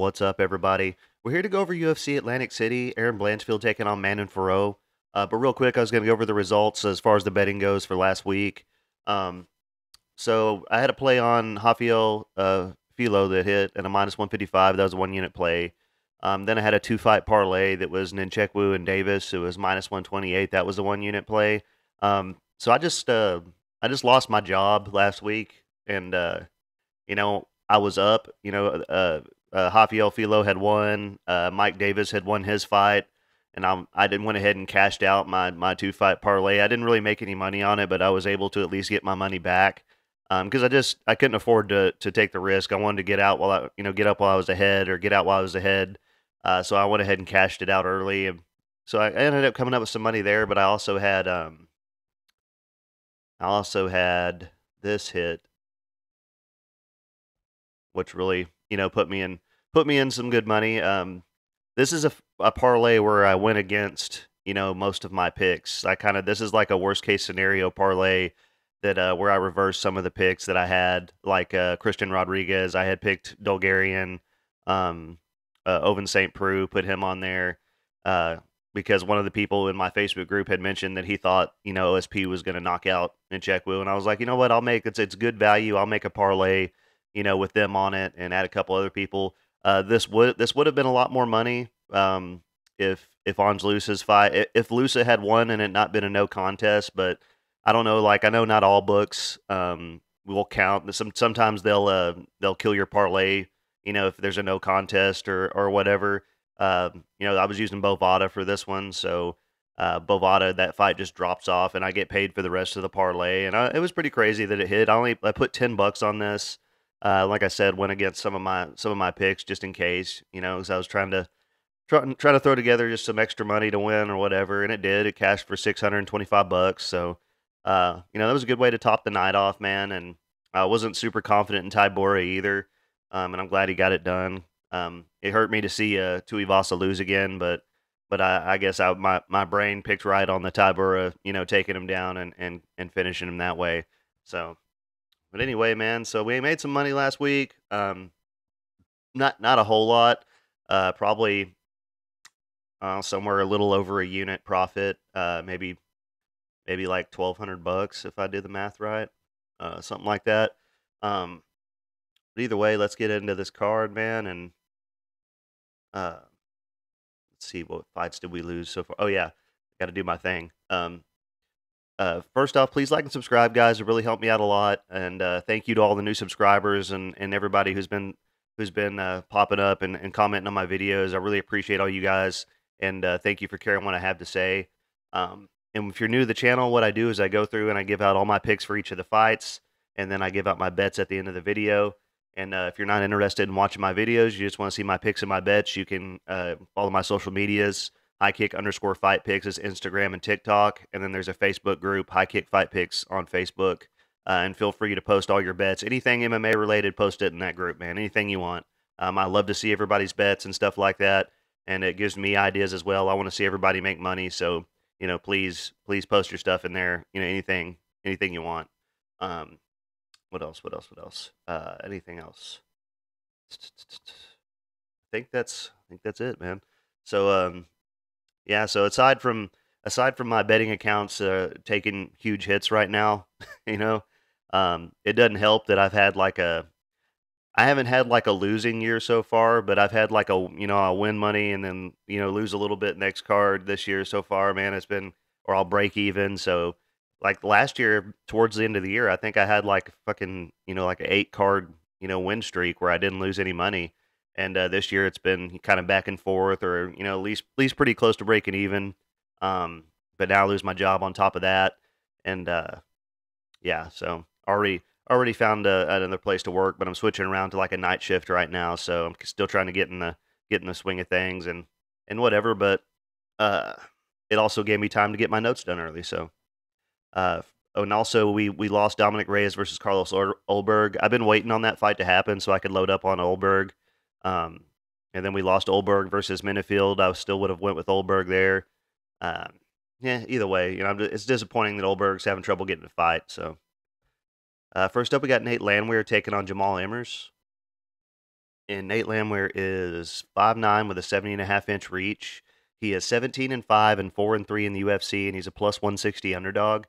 What's up, everybody? We're here to go over UFC Atlantic City. Erin Blanchfield taking on Manon Fiorot. Uh, but real quick, I was going to go over the results as far as the betting goes for last week. Um, so I had a play on Rafael uh, Filo that hit at a minus 155. That was a one unit play. Um, then I had a two fight parlay that was Nzechukwu and Davis. It was minus 128. That was a one unit play. Um, so I just uh, I just lost my job last week, and uh, you know I was up. You know, uh, uh, Rafael Filo had won. Uh, Mike Davis had won his fight, and I I did went ahead and cashed out my my two fight parlay. I didn't really make any money on it, but I was able to at least get my money back because um, I just I couldn't afford to to take the risk. I wanted to get out while I you know get up while I was ahead or get out while I was ahead. Uh, so I went ahead and cashed it out early, and so I ended up coming up with some money there. But I also had um, I also had this hit, which really you know put me in put me in some good money. Um, this is a, a parlay where I went against you know most of my picks. I kind of this is like a worst case scenario parlay that uh, where I reversed some of the picks that I had, like uh, Christian Rodriguez. I had picked Dulgarian. Um, uh, Ovince St. Preux, put him on there uh, because one of the people in my Facebook group had mentioned that he thought, you know, OSP was going to knock out Nzechukwu. And I was like, you know what? I'll make it's, it's good value. I'll make a parlay, you know, with them on it and add a couple other people. Uh, this would this would have been a lot more money um, if if Loosa's fight if Lusa had won and it not been a no contest. But I don't know. Like I know not all books um, will count. Some sometimes they'll uh, they'll kill your parlay you know, if there's a no contest or or whatever. Uh, you know, I was using Bovada for this one, so uh, Bovada that fight just drops off, and I get paid for the rest of the parlay, and I, it was pretty crazy that it hit. I only I put ten bucks on this. Uh, like I said, went against some of my some of my picks just in case, you know, because I was trying to try, to throw together just some extra money to win or whatever, and it did. It cashed for six hundred and twenty five bucks, so uh, you know that was a good way to top the night off, man. And I wasn't super confident in Tybura either um, and I'm glad he got it done. Um, it hurt me to see uh, Tuivasa lose again, but but I, I guess I, my my brain picked right on the Tybura, you know, taking him down and and and finishing him that way. So, but anyway, man. So we made some money last week. Um, not not a whole lot. Uh, probably uh, somewhere a little over a unit profit. Uh, maybe maybe like twelve hundred bucks if I do the math right. Uh, something like that. Um, but either way, let's get into this card, man, and uh, let's see what fights did we lose so far. Oh yeah, got to do my thing. Um, uh, first off, please like and subscribe, guys. It really helped me out a lot, and uh, thank you to all the new subscribers and, and everybody who's been who's been uh, popping up and, and commenting on my videos. I really appreciate all you guys, and uh, thank you for caring what I have to say. Um, and if you're new to the channel, what I do is I go through and I give out all my picks for each of the fights, and then I give out my bets at the end of the video. And uh, if you're not interested in watching my videos, you just want to see my picks and my bets, you can uh, follow my social medias. High Kick underscore Fight Picks is Instagram and TikTok, and then there's a Facebook group, High Kick Fight Picks on Facebook. Uh, and feel free to post all your bets, anything MMA related, post it in that group, man. Anything you want. Um, I love to see everybody's bets and stuff like that, and it gives me ideas as well. I want to see everybody make money, so you know, please, please post your stuff in there. You know, anything, anything you want. Um, what else? What else? What else? Uh, anything else? I think that's I think that's it, man. So um, yeah. So aside from aside from my betting accounts uh, taking huge hits right now, you know, um, it doesn't help that I've had like a I haven't had like a losing year so far, but I've had like a you know I'll win money and then you know lose a little bit next card this year so far. Man, it's been or I'll break even. So like last year towards the end of the year, I think I had like fucking you know like an eight card you know win streak where I didn't lose any money. And uh, this year it's been kind of back and forth, or you know at least at least pretty close to breaking even. Um, but now I lose my job on top of that, and uh, yeah, so already already found a, another place to work, but I'm switching around to like a night shift right now, so I'm still trying to get in the get in the swing of things and and whatever. But uh, it also gave me time to get my notes done early, so uh, and also we we lost Dominic Reyes versus Carlos Ulberg. I've been waiting on that fight to happen so I could load up on Ulberg. Um, and then we lost Ulberg versus Menifield. I still would have went with Ulberg there. Um, yeah, either way, you know, it's disappointing that Ulberg's having trouble getting a fight. So, uh, first up, we got Nate Landwehr taking on Jamal Emmers. And Nate Landwehr is five nine with a 70 and a half inch reach. He is 17 and 5 and 4 and 3 in the UFC, and he's a plus 160 underdog.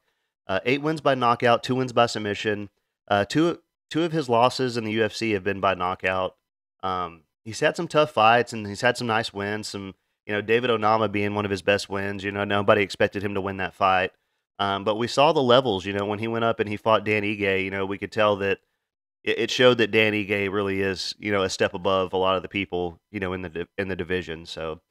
Uh, eight wins by knockout, two wins by submission. Uh, two two of his losses in the UFC have been by knockout. Um, he's had some tough fights, and he's had some nice wins. Some you know, David Onama being one of his best wins. You know, nobody expected him to win that fight. Um, but we saw the levels, you know, when he went up and he fought Dan Ige, you know, we could tell that it, it showed that Dan Ige really is, you know, a step above a lot of the people, you know, in the in the division. So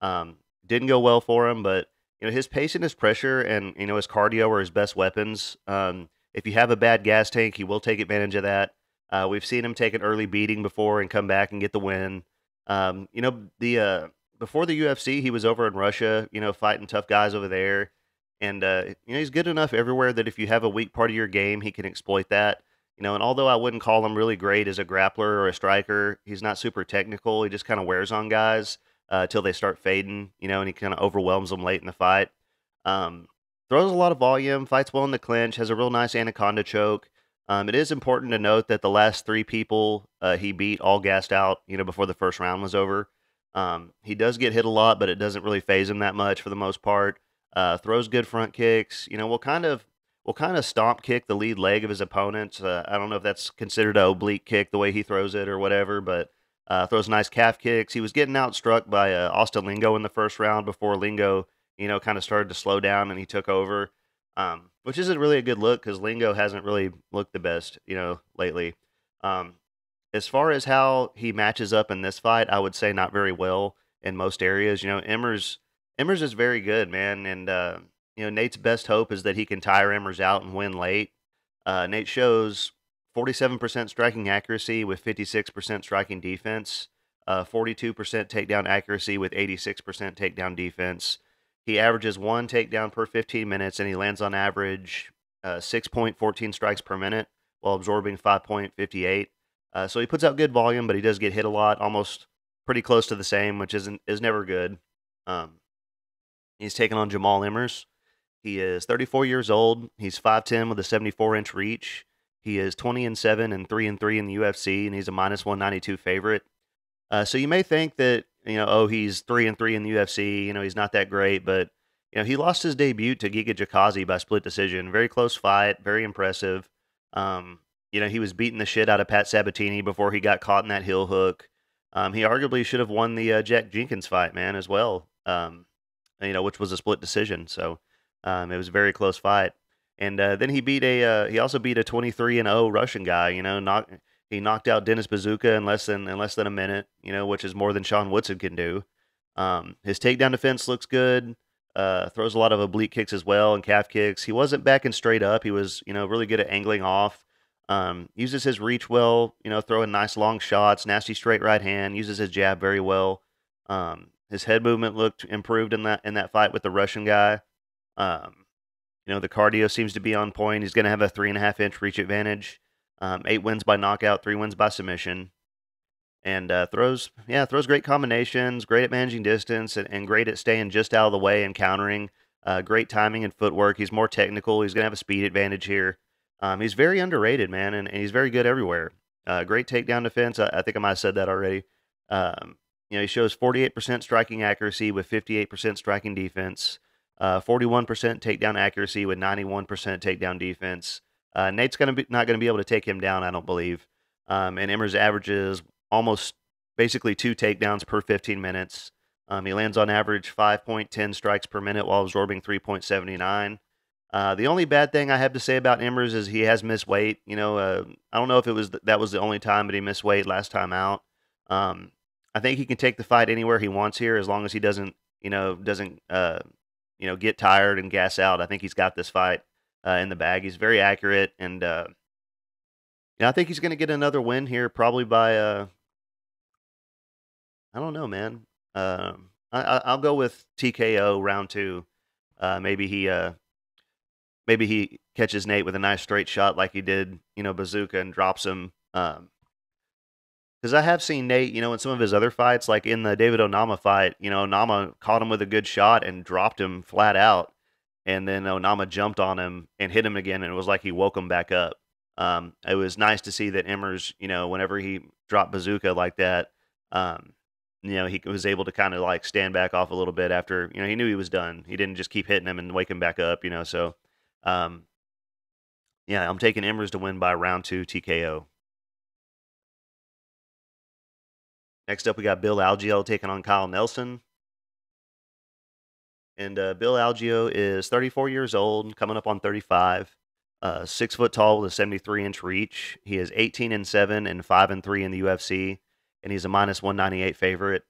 um, didn't go well for him, but you know, his pace and his pressure and you know his cardio are his best weapons. Um, if you have a bad gas tank, he will take advantage of that. Uh, we've seen him take an early beating before and come back and get the win. Um, you know, the uh, before the UFC, he was over in Russia, you know, fighting tough guys over there. And, uh, you know, he's good enough everywhere that if you have a weak part of your game, he can exploit that. You know, and although I wouldn't call him really great as a grappler or a striker, he's not super technical. He just kind of wears on guys uh, until they start fading, you know, and he kind of overwhelms them late in the fight. Um, throws a lot of volume, fights well in the clinch, has a real nice anaconda choke. Um, it is important to note that the last three people uh, he beat all gassed out, you know, before the first round was over. Um, he does get hit a lot, but it doesn't really phase him that much for the most part. Uh, throws good front kicks. You know, will kind of will kind of stomp kick the lead leg of his opponent. Uh, I don't know if that's considered an oblique kick the way he throws it or whatever, but uh, throws nice calf kicks. He was getting outstruck by uh, Austin Lingo in the first round before Lingo, you know, kind of started to slow down and he took over, um, which isn't really a good look because Lingo hasn't really looked the best, you know, lately. Um, as far as how he matches up in this fight, I would say not very well in most areas. You know, Emmers Emmers is very good, man, and uh, you know Nate's best hope is that he can tire Emmers out and win late. Uh, Nate shows 47% striking accuracy with 56% striking defense, uh, 42% takedown accuracy with 86% takedown defense. He averages one takedown per 15 minutes, and he lands on average uh, 6.14 strikes per minute while absorbing 5.58. Uh, so he puts out good volume, but he does get hit a lot, almost pretty close to the same, which isn't is never good. Um, he's taking on Jamal Emmers. He is 34 years old. He's 5'10 with a 74 inch reach. He is 20 and 7 and 3 and 3 in the UFC, and he's a minus 192 favorite. Uh, so you may think that, you know, oh, he's 3 and 3 in the UFC, you know, he's not that great, but, you know, he lost his debut to Giga Chikadze by split decision. Very close fight, very impressive. Um, you know, he was beating the shit out of Pat Sabatini before he got caught in that heel hook. Um, he arguably should have won the uh, Jack Jenkins fight, man, as well. Um, you know, which was a split decision. So um, it was a very close fight. And uh, then he beat a uh, he also beat a 23 and 0 Russian guy. You know, knock, he knocked out Denis Buzukja in less than in less than a minute. You know, which is more than Sean Woodson can do. Um, his takedown defense looks good. Uh, throws a lot of oblique kicks as well and calf kicks. He wasn't backing straight up. He was, you know, really good at angling off. Um, uses his reach well, you know, throwing nice long shots, nasty straight right hand. Uses his jab very well. Um, his head movement looked improved in that in that fight with the Russian guy. Um, you know, the cardio seems to be on point. He's going to have a three and a half inch reach advantage. Um, eight wins by knockout, three wins by submission, and uh, throws yeah throws great combinations, great at managing distance, and, and great at staying just out of the way and countering. Uh, great timing and footwork. He's more technical. He's going to have a speed advantage here. Um, he's very underrated, man, and, and he's very good everywhere. Uh, great takedown defense. I, I, think I might have said that already. Um, you know, he shows 48% striking accuracy with 58% striking defense, uh, 41% takedown accuracy with 91% takedown defense. Uh, Nate's gonna be not gonna be able to take him down, I don't believe. Um, and Emmers averages almost basically two takedowns per 15 minutes. Um, he lands on average 5.10 strikes per minute while absorbing 3.79. Uh, the only bad thing I have to say about Emmers is he has missed weight. You know, uh, I don't know if it was th- that was the only time, but he missed weight last time out. Um, I think he can take the fight anywhere he wants here, as long as he doesn't, you know, doesn't, uh, you know, get tired and gas out. I think he's got this fight uh, in the bag. He's very accurate, and uh, you know, I think he's going to get another win here, probably by, uh, I don't know, man. Um, I, will go with TKO round two. maybe he maybe he catches Nate with a nice straight shot like he did, you know, Buzukja and drops him. Um, because I have seen Nate, you know, in some of his other fights, like in the David Onama fight, you know, Onama caught him with a good shot and dropped him flat out. And then Onama jumped on him and hit him again, and it was like he woke him back up. Um, it was nice to see that Emmers, you know, whenever he dropped Buzukja like that, um, you know, he was able to kind of like stand back off a little bit after, you know, he knew he was done. He didn't just keep hitting him and wake him back up, you know. So, um, yeah, I'm taking Emmers to win by round two TKO. Next up, we got Bill Algeo taking on Kyle Nelson. And uh, Bill Algeo is 34 years old, coming up on 35. Uh, six foot tall with a 73 inch reach. He is 18 and seven and five and three in the UFC, and he's a minus 198 favorite.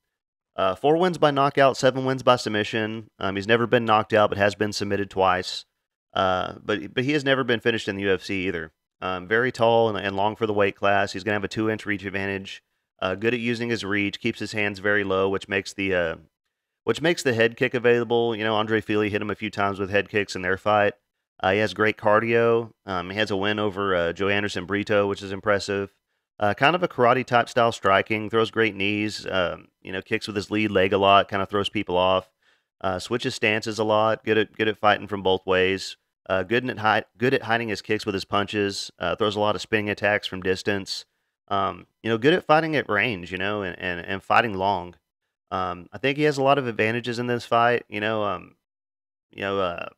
Uh, four wins by knockout, seven wins by submission. Um, he's never been knocked out, but has been submitted twice. Uh, but but he has never been finished in the UFC either. Um, very tall and, and, long for the weight class. He's going to have a two inch reach advantage. Uh, good at using his reach, keeps his hands very low, which makes the uh, which makes the head kick available. You know, Andre Fili hit him a few times with head kicks in their fight. Uh, he has great cardio. Um, he has a win over uh, Joanderson Brito, which is impressive. Uh, kind of a karate type style striking. Throws great knees. Um, you know, kicks with his lead leg a lot. Kind of throws people off. Uh, switches stances a lot. Good at good at fighting from both ways. Good at hi- good at hiding his kicks with his punches. Throws a lot of spinning attacks from distance. Um, you know, good at fighting at range. You know, and and, and fighting long. Um, I think he has a lot of advantages in this fight. You know, um, you know, uh,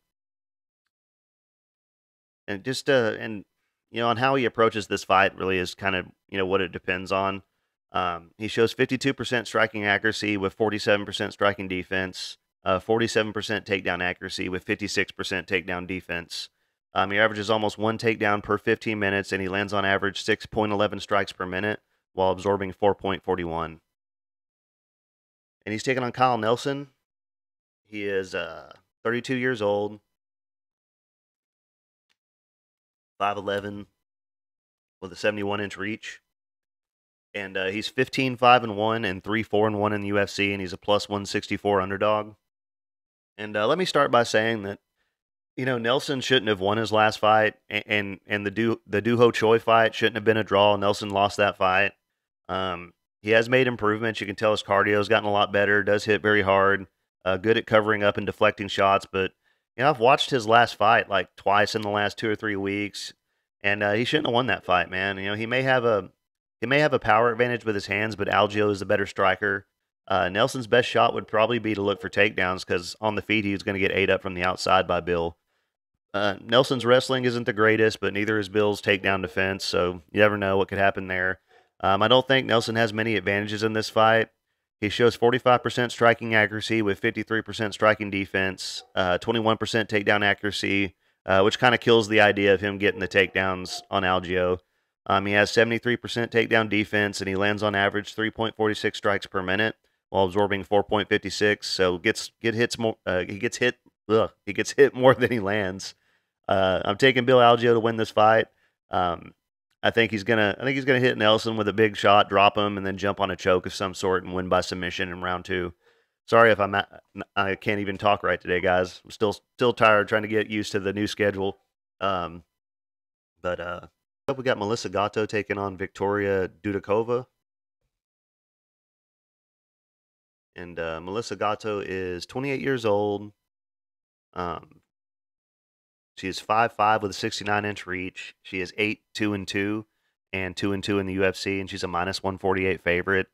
and just uh, and you know, on how he approaches this fight really is kind of you know what it depends on. Um, he shows 52% striking accuracy with 47% striking defense, uh, 47% takedown accuracy with 56% takedown defense. Um, he averages almost one takedown per 15 minutes, and he lands on average 6.11 strikes per minute while absorbing 4.41. And he's taking on Kyle Nelson. He is uh, 32 years old. 5'11 with a 71 inch reach. And uh, he's 15 5 and 1 and 3 4 and 1 in the UFC, and he's a plus 164 underdog. And uh, let me start by saying that, you know, Nelson shouldn't have won his last fight, and and, the du- the Doo Ho Choi fight shouldn't have been a draw. Nelson lost that fight. Um, he has made improvements. You can tell his cardio's gotten a lot better. Does hit very hard. Uh, good at covering up and deflecting shots, but you know, I've watched his last fight like twice in the last two or three weeks, and uh, he shouldn't have won that fight, man. You know, he may have a he may have a power advantage with his hands, but Algeo is the better striker. Uh, Nelson's best shot would probably be to look for takedowns because on the feet he's going to get ate up from the outside by Bill. Uh, Nelson's wrestling isn't the greatest, but neither is Bill's takedown defense, so you never know what could happen there. Um, I don't think Nelson has many advantages in this fight. He shows 45% striking accuracy with 53% striking defense, uh, 21% takedown accuracy, uh, which kind of kills the idea of him getting the takedowns on Algeo. Um, he has 73% takedown defense, and he lands on average 3.46 strikes per minute while absorbing 4.56. So gets get hits more. Uh, he gets hit. Ugh, he gets hit more than he lands. Uh, I'm taking Bill Algeo to win this fight. Um, I think he's gonna. I think he's gonna hit Nelson with a big shot, drop him, and then jump on a choke of some sort and win by submission in round two. Sorry if I'm. At, I can't even talk right today, guys. I'm still still tired, trying to get used to the new schedule. Um, but uh, we got Melissa Gatto taking on Victoria Dudakova, and uh, Melissa Gatto is 28 years old. Um, she is five five with a 69 inch reach. She is 8 2 and 2 and 2 and 2 in the UFC, and she's a minus 148 favorite.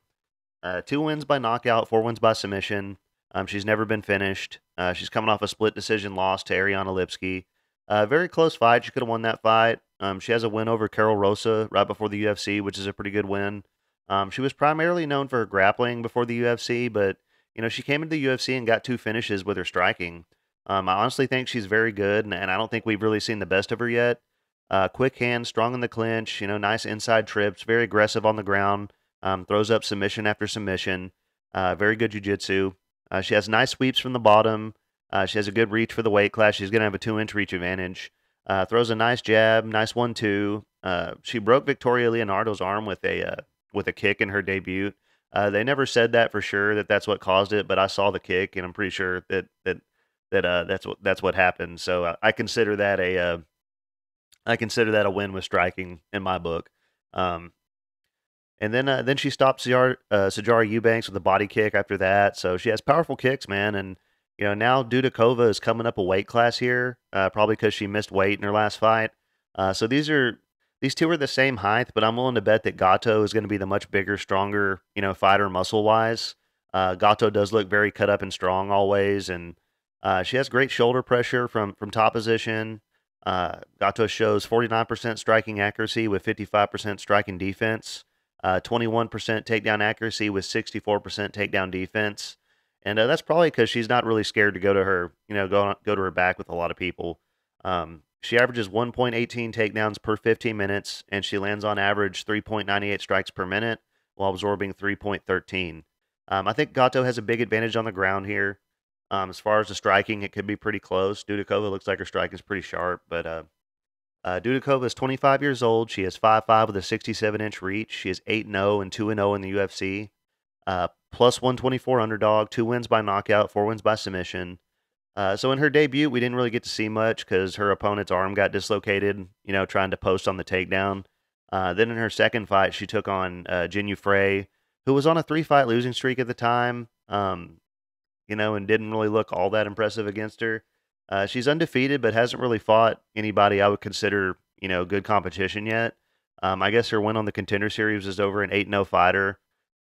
Uh, two wins by knockout, four wins by submission. Um, she's never been finished. Uh, she's coming off a split decision loss to Ariane Lipski. Uh, very close fight. She could have won that fight. Um, she has a win over Karol Rosa right before the UFC, which is a pretty good win. Um, she was primarily known for her grappling before the UFC, but you know she came into the UFC and got two finishes with her striking. Um, I honestly think she's very good, and, and, I don't think we've really seen the best of her yet. Uh, quick hands, strong in the clinch, you know, nice inside trips, very aggressive on the ground, um, throws up submission after submission, uh, very good jiu-jitsu. Uh, she has nice sweeps from the bottom. Uh, she has a good reach for the weight class. She's going to have a two-inch reach advantage. Uh, throws a nice jab, nice one-two. Uh, she broke Victoria Leonardo's arm with a with a kick in her debut. they never said that for sure that that's what caused it, but I saw the kick, and I'm pretty sure that that that uh, that's what that's what happened. So I, I consider that a uh, I consider that a win with striking in my book. Um, and then uh, then she stopped Sijara, uh, Sijara Eubanks with a body kick after that. So she has powerful kicks, man. And you know now Dudakova is coming up a weight class here, uh, probably because she missed weight in her last fight. Uh, so these are these two are the same height, but I'm willing to bet that Gatto is going to be the much bigger, stronger, you know, fighter muscle wise. Uh, Gatto does look very cut up and strong always, and uh, she has great shoulder pressure from from top position. Uh, Gatto shows 49% striking accuracy with 55% striking defense, uh, 21% takedown accuracy with 64% takedown defense, and uh, that's probably because she's not really scared to go to her, you know, go go to her back with a lot of people. Um, she averages 1.18 takedowns per 15 minutes, and she lands on average 3.98 strikes per minute while absorbing 3.13. Um, I think Gatto has a big advantage on the ground here. Um, as far as the striking, it could be pretty close. Dudakova looks like her striking is pretty sharp, but uh, uh, Dudakova is 25 years old. She is 5'5 with a 67 inch reach. She is 8 0 and 2 0 in the UFC. Uh, plus 124 underdog, two wins by knockout, four wins by submission. Uh, so in her debut, we didn't really get to see much because her opponent's arm got dislocated, you know, trying to post on the takedown. Uh, then in her second fight, she took on uh, Frey, who was on a three fight losing streak at the time, um, you know, and didn't really look all that impressive against her. Uh, she's undefeated, but hasn't really fought anybody I would consider, you know, good competition yet. Um, I guess her win on the contender series was over an 8 0 fighter,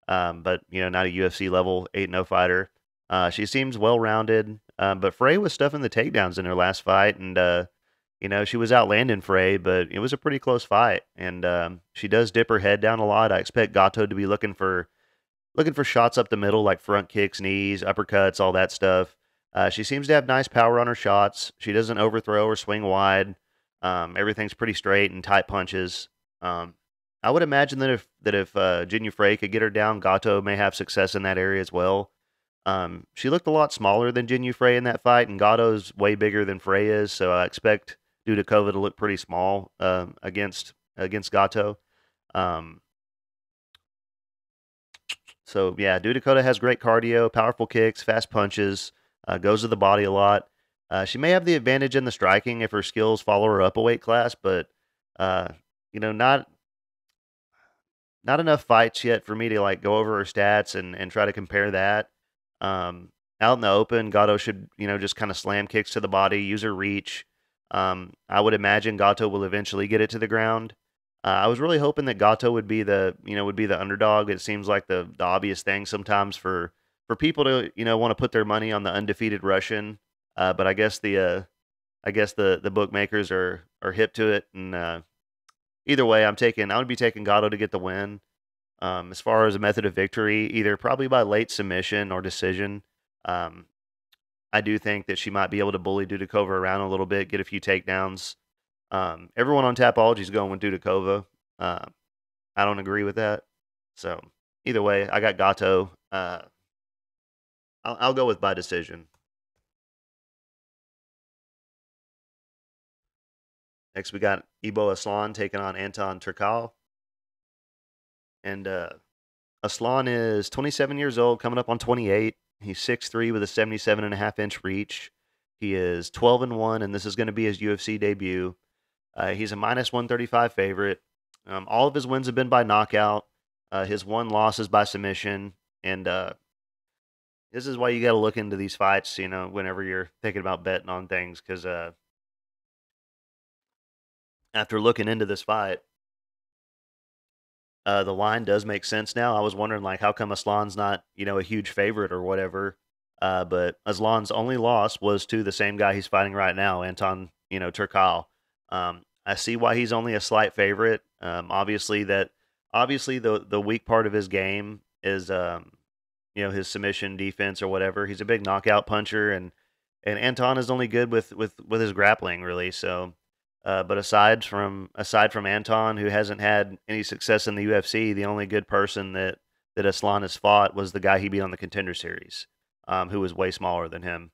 um, but, you know, not a UFC level 8 0 fighter. Uh, she seems well rounded, um, but Frey was stuffing the takedowns in her last fight, and uh, you know she was outlanding Frey, but it was a pretty close fight. And um, she does dip her head down a lot. I expect Gatto to be looking for looking for shots up the middle, like front kicks, knees, uppercuts, all that stuff. Uh, she seems to have nice power on her shots. She doesn't overthrow or swing wide. Um, everything's pretty straight and tight punches. Um, I would imagine that if that if uh, Frey could get her down, Gatto may have success in that area as well. Um, she looked a lot smaller than Jinh Frey in that fight, and Gatto's way bigger than Frey is, so I expect Dudakova to Kova to look pretty small uh, against against Gatto. Um, so yeah, Dudakova has great cardio, powerful kicks, fast punches, uh, goes to the body a lot. Uh, she may have the advantage in the striking if her skills follow her up a weight class, but uh, you know, not not enough fights yet for me to like go over her stats and and try to compare that. Um, out in the open, Gatto should, you know, just kind of slam kicks to the body, use her reach. Um, I would imagine Gatto will eventually get it to the ground. Uh, I was really hoping that Gatto would be the, you know, would be the underdog. It seems like the, the obvious thing sometimes for for people to, you know, want to put their money on the undefeated Russian. Uh, but I guess the, uh, I guess the the bookmakers are are hip to it, and uh, either way, I'm taking. I would be taking Gatto to get the win. Um, as far as a method of victory, either probably by late submission or decision. Um, I do think that she might be able to bully Dudakova around a little bit, get a few takedowns. Um, everyone on Tapology is going with Dudakova. Uh, I don't agree with that. So either way, I got Gatto. Uh, I'll, I'll go with by decision. Next, we got Ibo Aslan taking on Anton Turkalj. And uh, Aslan is 27 years old, coming up on 28. He's 6'3 with a 77 and a half inch reach. He is 12 and 1, and this is going to be his UFC debut. Uh, he's a minus 135 favorite. Um, all of his wins have been by knockout. Uh, his one loss is by submission. And uh, this is why you got to look into these fights, you know, whenever you're thinking about betting on things. Because uh, after looking into this fight, uh, the line does make sense now. I was wondering like how come Aslan's not you know a huge favorite or whatever. Uh, but Aslan's only loss was to the same guy he's fighting right now, Anton you know Turkalj. Um, I see why he's only a slight favorite. Um, obviously that obviously the the weak part of his game is um, you know his submission defense or whatever. He's a big knockout puncher and and Anton is only good with with with his grappling really. So uh, but aside from aside from Anton, who hasn't had any success in the UFC, the only good person that that Aslan has fought was the guy he beat on the Contender Series, um, who was way smaller than him.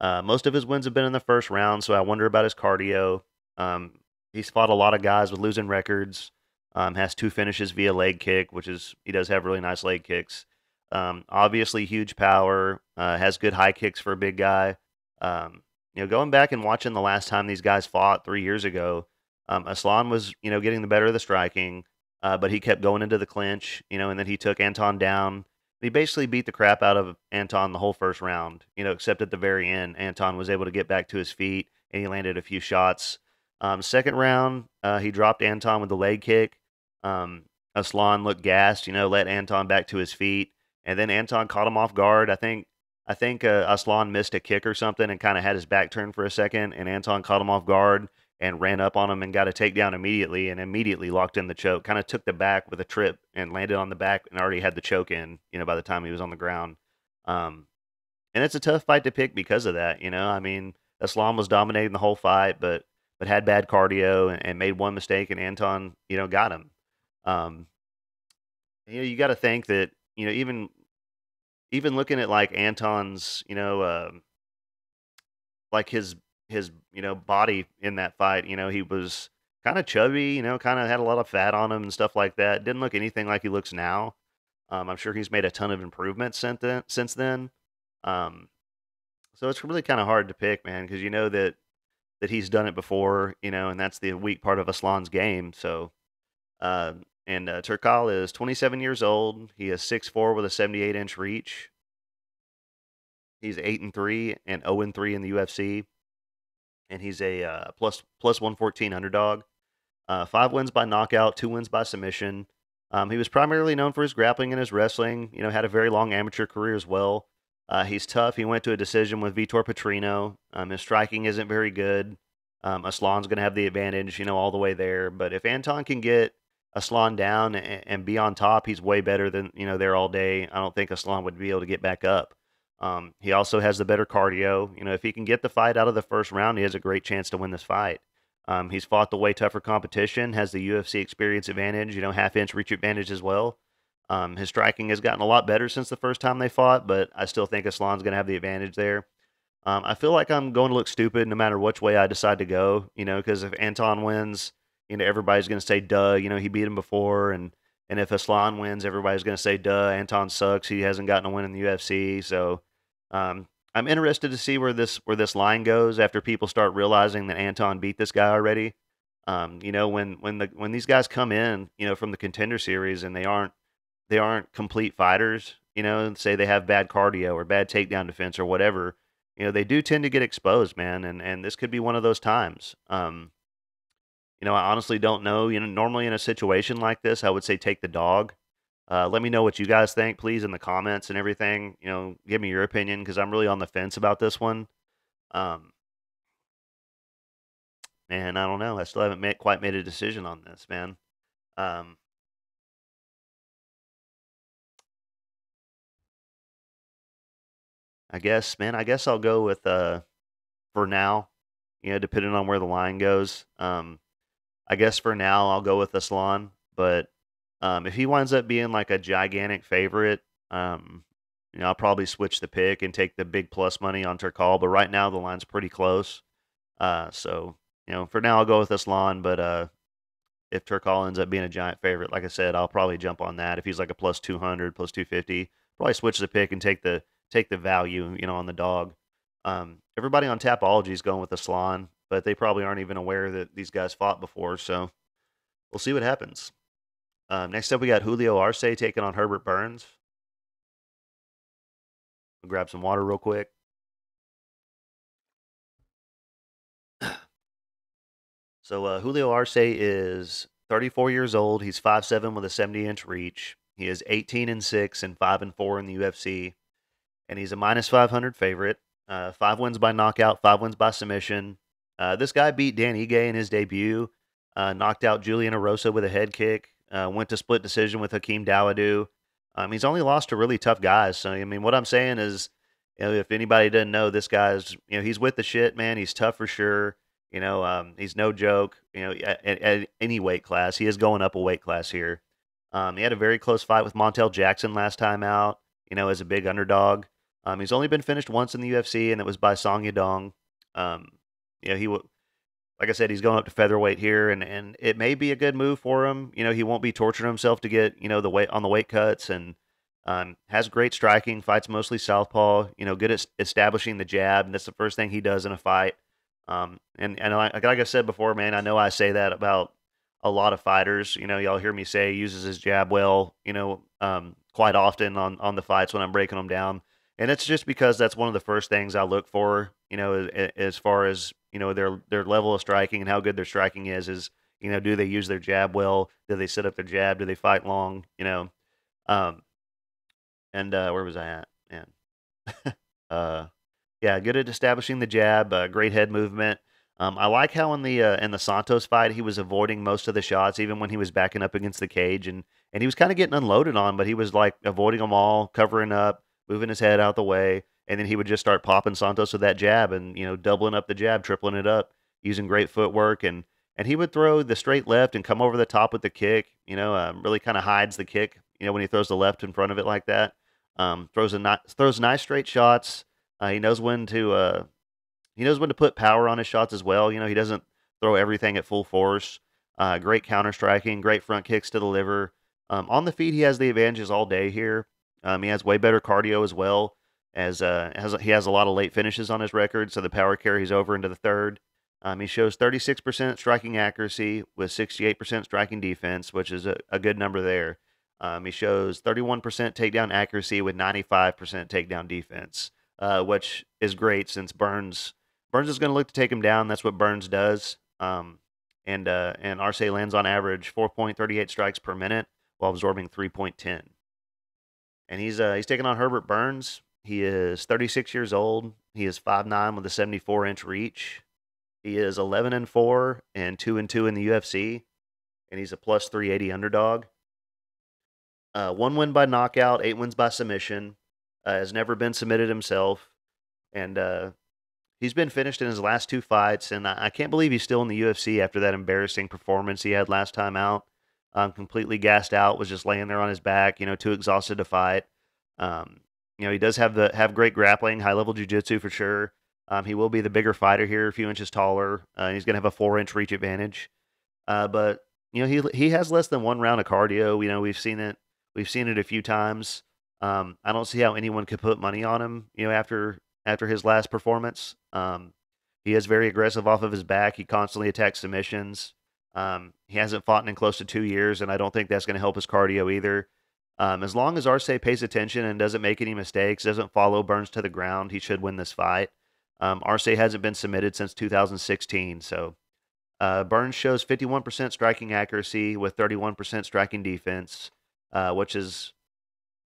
Uh, most of his wins have been in the first round, so I wonder about his cardio. Um, he's fought a lot of guys with losing records. Um, has two finishes via leg kick, which is he does have really nice leg kicks. Um, obviously, huge power. Uh, has good high kicks for a big guy. Um, you know, going back and watching the last time these guys fought three years ago, Um, Aslan was, you know, getting the better of the striking, uh, but he kept going into the clinch, you know, and then he took Anton down. He basically beat the crap out of Anton the whole first round, you know, except at the very end, Anton was able to get back to his feet and he landed a few shots. Um, second round, uh, he dropped Anton with the leg kick. Um, Aslan looked gassed, you know, let Anton back to his feet, and then Anton caught him off guard. I think I think uh, Aslan missed a kick or something and kind of had his back turned for a second, and Anton caught him off guard and ran up on him and got a takedown immediately and immediately locked in the choke. Kind of took the back with a trip and landed on the back and already had the choke in, you know, by the time he was on the ground. Um, and it's a tough fight to pick because of that, you know. I mean, Aslan was dominating the whole fight, but but had bad cardio and, and made one mistake, and Anton, you know, got him. Um, you know, you got to think that you know even even looking at like Anton's, you know, uh, like his his you know body in that fight, you know, he was kind of chubby, you know, kind of had a lot of fat on him and stuff like that. Didn't look anything like he looks now. Um, I'm sure he's made a ton of improvements since then. Since then, um, so it's really kind of hard to pick, man, because you know that that he's done it before, you know, and that's the weak part of Aslan's game. So, uh, and uh, Turkalj is 27 years old. He is 6'4 with a 78 inch reach. He's 8 and 3 and 0 and 3 in the UFC. And he's a uh, plus, plus 114 underdog. Uh, five wins by knockout, two wins by submission. Um, he was primarily known for his grappling and his wrestling. You know, had a very long amateur career as well. Uh, he's tough. He went to a decision with Vitor Petrino. Um, his striking isn't very good. Um, Aslan's going to have the advantage, you know, all the way there. But if Anton can get Aslan down and, and, be on top, he's way better than you know there all day. I don't think Aslan would be able to get back up. Um, he also has the better cardio. You know, if he can get the fight out of the first round, he has a great chance to win this fight. Um, he's fought the way tougher competition, has the UFC experience advantage, you know, half inch reach advantage as well. Um, his striking has gotten a lot better since the first time they fought, but I still think Aslan's going to have the advantage there. Um, I feel like I'm going to look stupid no matter which way I decide to go, you know, because if Anton wins, you know, everybody's going to say, duh, you know, he beat him before. And, and if Aslan wins, everybody's going to say, duh, Anton sucks. He hasn't gotten a win in the UFC. So um, I'm interested to see where this where this line goes after people start realizing that Anton beat this guy already. Um, you know, when when the when these guys come in, you know, from the contender series and they aren't they aren't complete fighters, you know, and say they have bad cardio or bad takedown defense or whatever, you know, they do tend to get exposed, man, and and this could be one of those times. Um, you know, I honestly don't know. You know, normally in a situation like this, I would say take the dog. Uh, let me know what you guys think, please, in the comments and everything. You know, give me your opinion because I'm really on the fence about this one. Um, and I don't know. I still haven't made, quite made a decision on this, man. Um, I guess, man. I guess I'll go with uh, for now. You know, depending on where the line goes. Um, I guess for now I'll go with Aslan, but um, if he winds up being like a gigantic favorite, um, you know, I'll probably switch the pick and take the big plus money on Turkalj. But right now the line's pretty close, uh, so you know, for now I'll go with Aslan. But uh, if Turkalj ends up being a giant favorite, like I said, I'll probably jump on that. If he's like a plus two hundred, plus two fifty, probably switch the pick and take the take the value, you know, on the dog. Um, everybody on Tapology is going with the Aslan but they probably aren't even aware that these guys fought before. So we'll see what happens. Um, next up, we got Julio Arce taking on Herbert Burns. I'll grab some water real quick. So uh, Julio Arce is 34 years old. He's 5'7 with a 70 inch reach. He is 18 and 6 and 5 and 4 in the UFC. And he's a minus 500 favorite. Uh, five wins by knockout, five wins by submission, uh, this guy beat Dan Ige in his debut, uh, knocked out Julian Erosa with a head kick, uh, went to split decision with Hakeem Dawodu. Um, he's only lost to really tough guys. So, I mean, what I'm saying is, you know, if anybody doesn't know, this guy's, you know, he's with the shit, man. He's tough for sure. You know, um, he's no joke. You know, at, at, any weight class, he is going up a weight class here. Um, he had a very close fight with Montel Jackson last time out. You know, as a big underdog. Um, he's only been finished once in the UFC, and it was by Song Yadong. Um, you know, he will. Like I said, he's going up to featherweight here, and, and it may be a good move for him. You know, he won't be torturing himself to get you know the weight on the weight cuts, and um, has great striking. Fights mostly southpaw. You know, good at establishing the jab, and that's the first thing he does in a fight. Um, and and like, like I said before, man, I know I say that about a lot of fighters. You know, y'all hear me say he uses his jab well. You know, um, quite often on on the fights when I'm breaking them down, and it's just because that's one of the first things I look for. You know, as far as you know their their level of striking and how good their striking is is you know do they use their jab well? Do they set up their jab? Do they fight long? You know, um, and uh, where was I at? Man, uh, yeah, good at establishing the jab. Uh, great head movement. Um, I like how in the uh, in the Santos fight he was avoiding most of the shots, even when he was backing up against the cage, and and he was kind of getting unloaded on, but he was like avoiding them all, covering up, moving his head out the way, and then he would just start popping Santos with that jab, and you know doubling up the jab, tripling it up, using great footwork, and and he would throw the straight left and come over the top with the kick. You know, um, really kind of hides the kick. You know when he throws the left in front of it like that, um, throws a ni- throws nice straight shots. Uh, he knows when to uh, he knows when to put power on his shots as well. You know, he doesn't throw everything at full force. Uh, great counter striking, great front kicks to the liver. Um, on the feet, he has the advantages all day here. Um, he has way better cardio as well, as uh, has, he has a lot of late finishes on his record, so the power carries over into the third. Um, he shows 36% striking accuracy with 68% striking defense, which is a, a good number there. Um, he shows 31% takedown accuracy with 95% takedown defense, uh, which is great since Burns Burns is going to look to take him down. That's what Burns does. Um, and uh, and Arce lands on average 4.38 strikes per minute while absorbing 3.10. And he's uh, he's taking on Herbert Burns. He is 36 years old. He is 5'9 with a 74 inch reach. He is 11 and 4 and 2 and 2 in the UFC. And he's a plus 380 underdog. Uh, one win by knockout, eight wins by submission. Uh, has never been submitted himself. And uh, he's been finished in his last two fights, and I, I can't believe he's still in the UFC after that embarrassing performance he had last time out. Um, completely gassed out, was just laying there on his back, you know, too exhausted to fight. Um, you know, he does have the have great grappling, high level jiu-jitsu for sure. Um, he will be the bigger fighter here, a few inches taller. Uh, he's going to have a four inch reach advantage. Uh, but you know, he he has less than one round of cardio. You know, we've seen it. We've seen it a few times. Um, I don't see how anyone could put money on him. You know, after after his last performance. Um, he is very aggressive off of his back. He constantly attacks submissions. Um, he hasn't fought in close to two years, and I don't think that's going to help his cardio either. Um, as long as Arce pays attention and doesn't make any mistakes, doesn't follow Burns to the ground, he should win this fight. Um, Arce hasn't been submitted since 2016, so uh, Burns shows 51% striking accuracy with 31% striking defense, uh, which is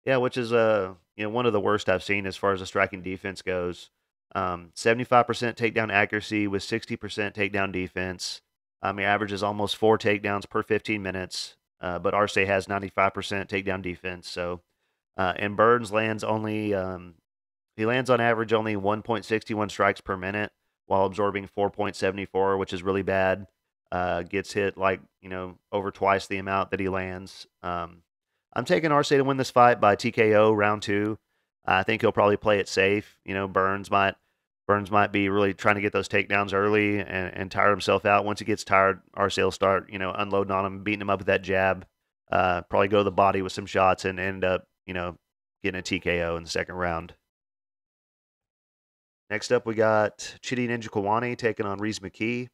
yeah, which is uh you know one of the worst I've seen as far as the striking defense goes. Um, 75% takedown accuracy with 60% takedown defense. Um, he averages almost four takedowns per 15 minutes, uh, but Arce has 95% takedown defense. So, uh, and Burns lands only um, he lands on average only 1.61 strikes per minute while absorbing 4.74, which is really bad. Uh, gets hit like you know over twice the amount that he lands. Um, I'm taking Arce to win this fight by TKO round two. I think he'll probably play it safe. You know, Burns might Burns might be really trying to get those takedowns early and, and tire himself out. Once he gets tired, Arce will start, you know, unloading on him, beating him up with that jab. Uh, probably go to the body with some shots and end up, you know, getting a TKO in the second round. Next up, we got Chidi Njokuani taking on Rhys McKee.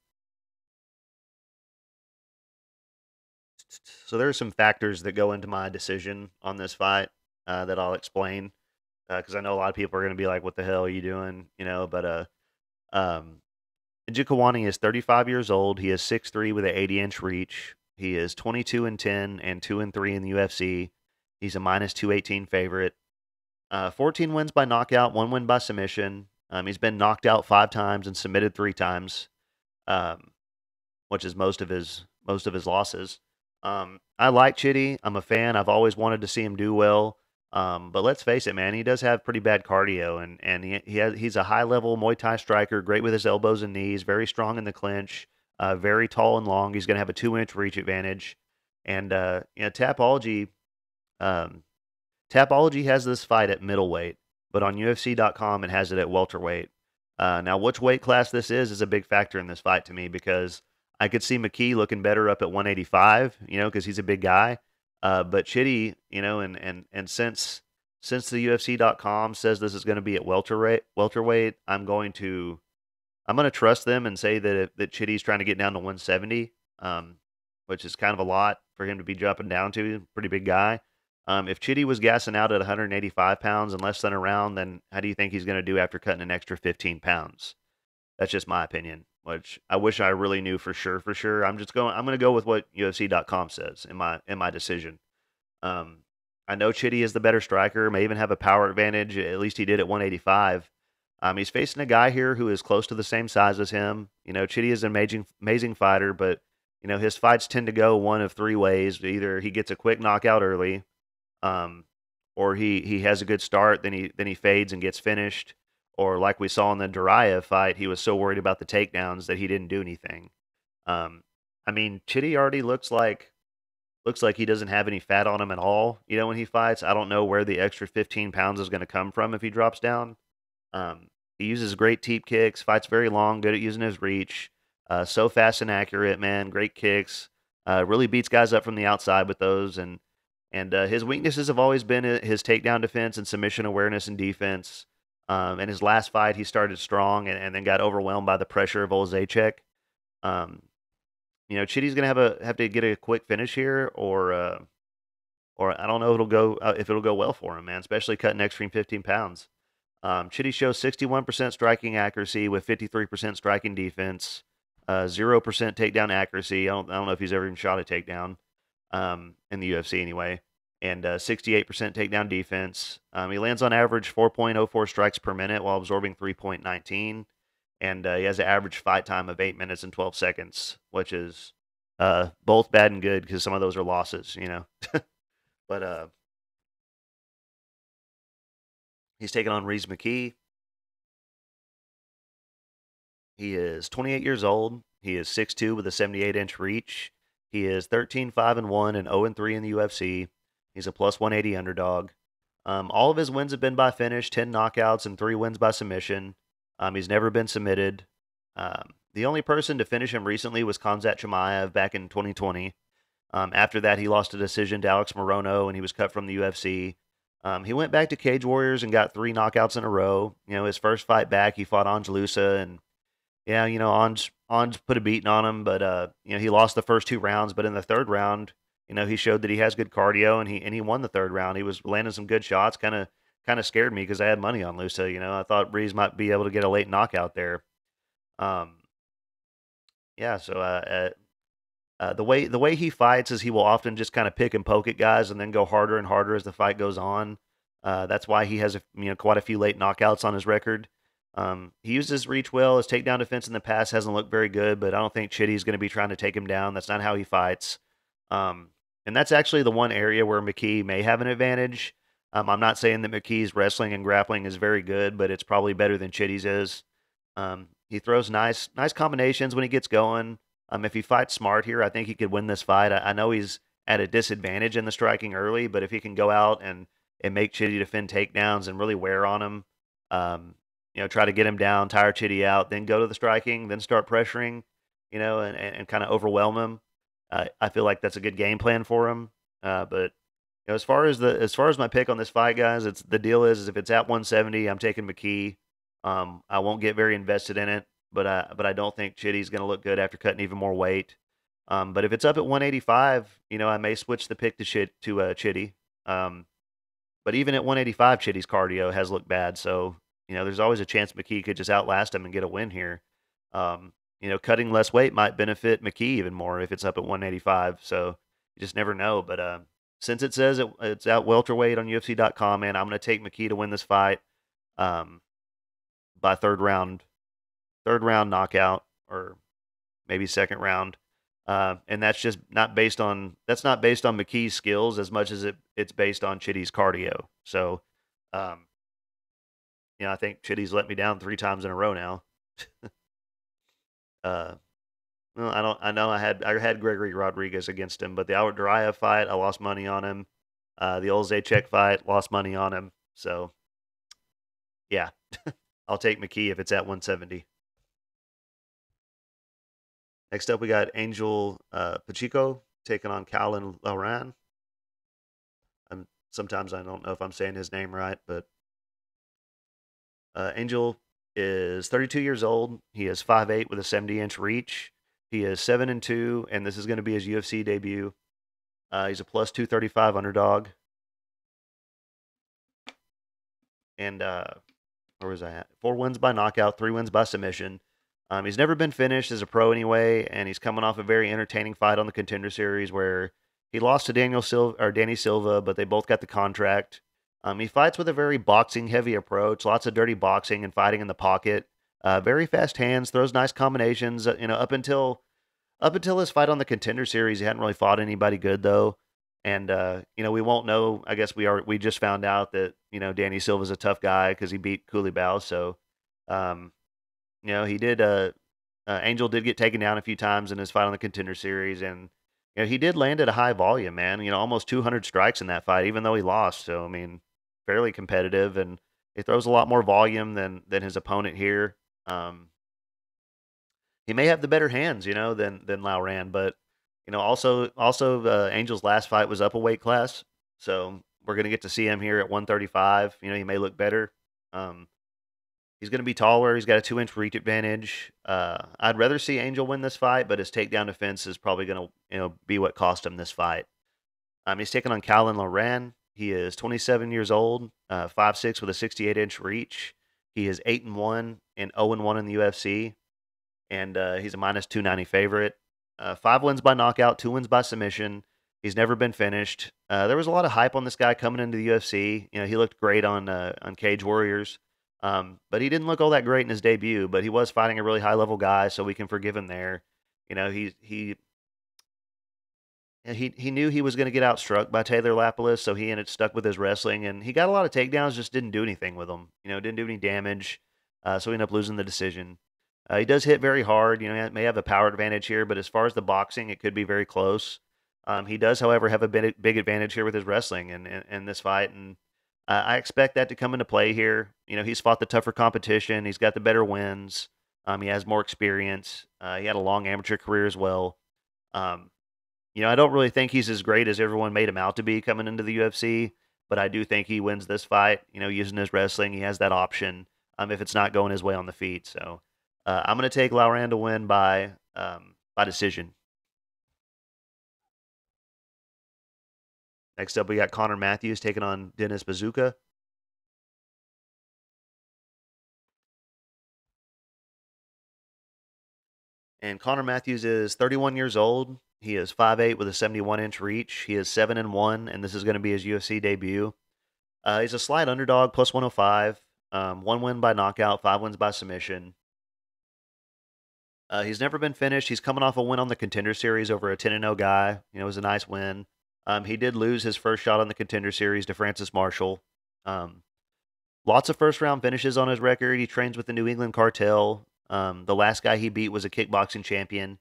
So there are some factors that go into my decision on this fight uh, that I'll explain because uh, I know a lot of people are going to be like, "What the hell are you doing?" You know, but uh, um, Njokuani is 35 years old. He is 6'3 with an 80 inch reach. He is 22 and 10 and 2 and 3 in the UFC. He's a minus 218 favorite. Uh, 14 wins by knockout, one win by submission. Um, he's been knocked out five times and submitted three times, um, which is most of his most of his losses. Um, I like Chidi. I'm a fan. I've always wanted to see him do well. Um, but let's face it, man, he does have pretty bad cardio, and and he he has, he's a high level Muay Thai striker, great with his elbows and knees, very strong in the clinch, uh, very tall and long. He's going to have a two inch reach advantage, and uh, you know, Tapology, um, Tapology has this fight at middleweight, but on UFC.com it has it at welterweight. Uh, now, which weight class this is is a big factor in this fight to me because I could see McKee looking better up at 185, you know, because he's a big guy. Uh, but Chidi, you know, and and and since since the UFC.com says this is going to be at welterweight, welterweight, I'm going to I'm gonna trust them and say that that Chidi's trying to get down to 170, um, which is kind of a lot for him to be jumping down to. Pretty big guy. Um, if Chitty was gassing out at 185 pounds and less than a round, then how do you think he's going to do after cutting an extra 15 pounds? That's just my opinion, which I wish I really knew for sure. For sure, I'm just going. I'm going to go with what UFC.com says in my in my decision. Um, I know Chidi is the better striker, may even have a power advantage. At least he did at 185. Um, he's facing a guy here who is close to the same size as him. You know, Chidi is an amazing, amazing fighter, but you know his fights tend to go one of three ways: either he gets a quick knockout early, um, or he he has a good start, then he then he fades and gets finished, or like we saw in the Duraev fight, he was so worried about the takedowns that he didn't do anything. Um, I mean, Chidi already looks like looks like he doesn't have any fat on him at all. You know, when he fights, I don't know where the extra 15 pounds is going to come from if he drops down. Um, he uses great teep kicks, fights very long, good at using his reach. Uh, so fast and accurate, man. Great kicks. Uh, really beats guys up from the outside with those. And and uh, his weaknesses have always been his takedown defense and submission awareness and defense. Um, in his last fight, he started strong and, and then got overwhelmed by the pressure of Oleksiejczuk. Um, you know, Chidi's gonna have a have to get a quick finish here, or uh, or I don't know if it'll go uh, if it'll go well for him, man. Especially cutting extreme 15 pounds. Um, Chidi shows 61% striking accuracy with 53% striking defense, uh, 0% takedown accuracy. I don't, I don't know if he's ever even shot a takedown um, in the UFC anyway. And uh, 68% takedown defense. Um, he lands on average 4.04 strikes per minute while absorbing 3.19. And uh, he has an average fight time of 8 minutes and 12 seconds, which is uh, both bad and good because some of those are losses, you know. but uh, He's taking on Rhys McKee. He is 28 years old. He is 6'2 with a 78 inch reach. He is 13 5 and 1 and 0 and 3 in the UFC. He's a plus 180 underdog. Um, all of his wins have been by finish 10 knockouts and three wins by submission. Um, he's never been submitted. Um, the only person to finish him recently was Khamzat Chimaev back in 2020. Um, after that, he lost a decision to Alex Morono and he was cut from the UFC. Um, he went back to Cage Warriors and got three knockouts in a row. You know, his first fight back, he fought Ange and yeah, you know, Ange put a beating on him, but uh, you know, he lost the first two rounds. But in the third round, you know, he showed that he has good cardio, and he and he won the third round. He was landing some good shots. Kind of kind of scared me because I had money on Loosa. You know, I thought Rhys might be able to get a late knockout there. Um, yeah, so uh, uh, uh, the way the way he fights is he will often just kind of pick and poke at guys and then go harder and harder as the fight goes on. Uh, that's why he has a, you know quite a few late knockouts on his record. Um, he uses reach well. His takedown defense in the past hasn't looked very good, but I don't think Chidi's going to be trying to take him down. That's not how he fights. Um, and that's actually the one area where McKee may have an advantage. Um, I'm not saying that McKee's wrestling and grappling is very good, but it's probably better than Chidi's is. Um, he throws nice, nice combinations when he gets going. Um, if he fights smart here, I think he could win this fight. I, I know he's at a disadvantage in the striking early, but if he can go out and and make Chidi defend takedowns and really wear on him, um, you know, try to get him down, tire Chidi out, then go to the striking, then start pressuring, you know, and, and, and kind of overwhelm him. Uh, I feel like that's a good game plan for him. Uh, but you know, as far as the as far as my pick on this fight, guys, it's the deal is, is if it's at 170, I'm taking McKee. Um, I won't get very invested in it but I but I don't think Chidi's going to look good after cutting even more weight. Um, but if it's up at 185, you know, I may switch the pick to shit to uh, Chidi. Um, but even at 185, Chidi's cardio has looked bad. So you know, there's always a chance McKee could just outlast him and get a win here. Um, you know, cutting less weight might benefit McKee even more if it's up at 185. So you just never know. But uh, since it says it, it's out welterweight on UFC.com, man, I'm going to take McKee to win this fight um, by third round third round knockout or maybe second round. Uh, and that's just not based on that's not based on McKee's skills as much as it it's based on Chidi's cardio. So, um, you know, I think Chidi's let me down three times in a row now. uh, well, I don't. I know I had I had Gregory Rodrigues against him, but the Albert Duraev fight, I lost money on him. Uh, the Oleksiejczuk fight, lost money on him. So, yeah, I'll take McKee if it's at 170. Next up, we got Angel uh, Pacheco taking on Callan Loughran. I'm, sometimes I don't know if I'm saying his name right, but uh, Angel is 32 years old. He is 5'8 with a 70 inch reach. He is 7 and 2, and this is going to be his UFC debut. Uh, he's a plus 235 underdog. And uh, where was I at? Four wins by knockout, three wins by submission. Um, he's never been finished as a pro anyway, and he's coming off a very entertaining fight on the Contender Series where he lost to Daniel Silva or Danny Silva, but they both got the contract. Um, he fights with a very boxing heavy approach, lots of dirty boxing and fighting in the pocket. Uh, very fast hands, throws nice combinations. Uh, you know, up until up until his fight on the Contender Series, he hadn't really fought anybody good though. And uh, you know, we won't know. I guess we are. We just found out that you know Danny Silva's a tough guy because he beat Culibao. So, um, you know, he did. Uh, uh, Angel did get taken down a few times in his fight on the Contender Series, and you know he did land at a high volume, man. You know, almost 200 strikes in that fight, even though he lost. So, I mean, fairly competitive, and he throws a lot more volume than than his opponent here. Um, he may have the better hands, you know, than than Loughran, but you know, also also uh, Angel's last fight was up a weight class, so we're gonna get to see him here at 135. You know, he may look better. Um, he's gonna be taller. He's got a two inch reach advantage. Uh, I'd rather see Angel win this fight, but his takedown defense is probably gonna you know be what cost him this fight. Um, he's taking on Callan Loughran. He is 27 years old, uh, 5'6 with a 68 inch reach. He is 8 and 1 and 0 and 1 in the UFC, and uh, he's a minus 290 favorite. Uh, five wins by knockout, two wins by submission. He's never been finished. Uh, there was a lot of hype on this guy coming into the UFC. You know, he looked great on uh, on Cage Warriors, um, but he didn't look all that great in his debut. But he was fighting a really high level guy, so we can forgive him there. You know, he he he he knew he was going to get outstruck by Taylor Lapilus, so he ended stuck with his wrestling, and he got a lot of takedowns, just didn't do anything with them. You know, didn't do any damage, uh, so he ended up losing the decision. Uh, he does hit very hard. You know, may have a power advantage here, but as far as the boxing, it could be very close. Um, he does, however, have a big, big advantage here with his wrestling in, in, in this fight, and uh, I expect that to come into play here. You know, he's fought the tougher competition. He's got the better wins. Um, he has more experience. Uh, he had a long amateur career as well. Um, you know, I don't really think he's as great as everyone made him out to be coming into the UFC, but I do think he wins this fight. You know, using his wrestling, he has that option um, if it's not going his way on the feet. So uh, I'm going to take Loughran to win by um, by decision. Next up, we got Connor Matthews taking on Dennis Buzukja. And Connor Matthews is 31 years old. He is 5'8 with a 71 inch reach. He is 7 and 1, and this is going to be his UFC debut. Uh, he's a slight underdog, plus 105. Um, one win by knockout, five wins by submission. Uh, he's never been finished. He's coming off a win on the contender series over a 10 0 guy. You know, it was a nice win. Um, he did lose his first shot on the contender series to Francis Marshall. Um, lots of first round finishes on his record. He trains with the New England Cartel. Um, the last guy he beat was a kickboxing champion.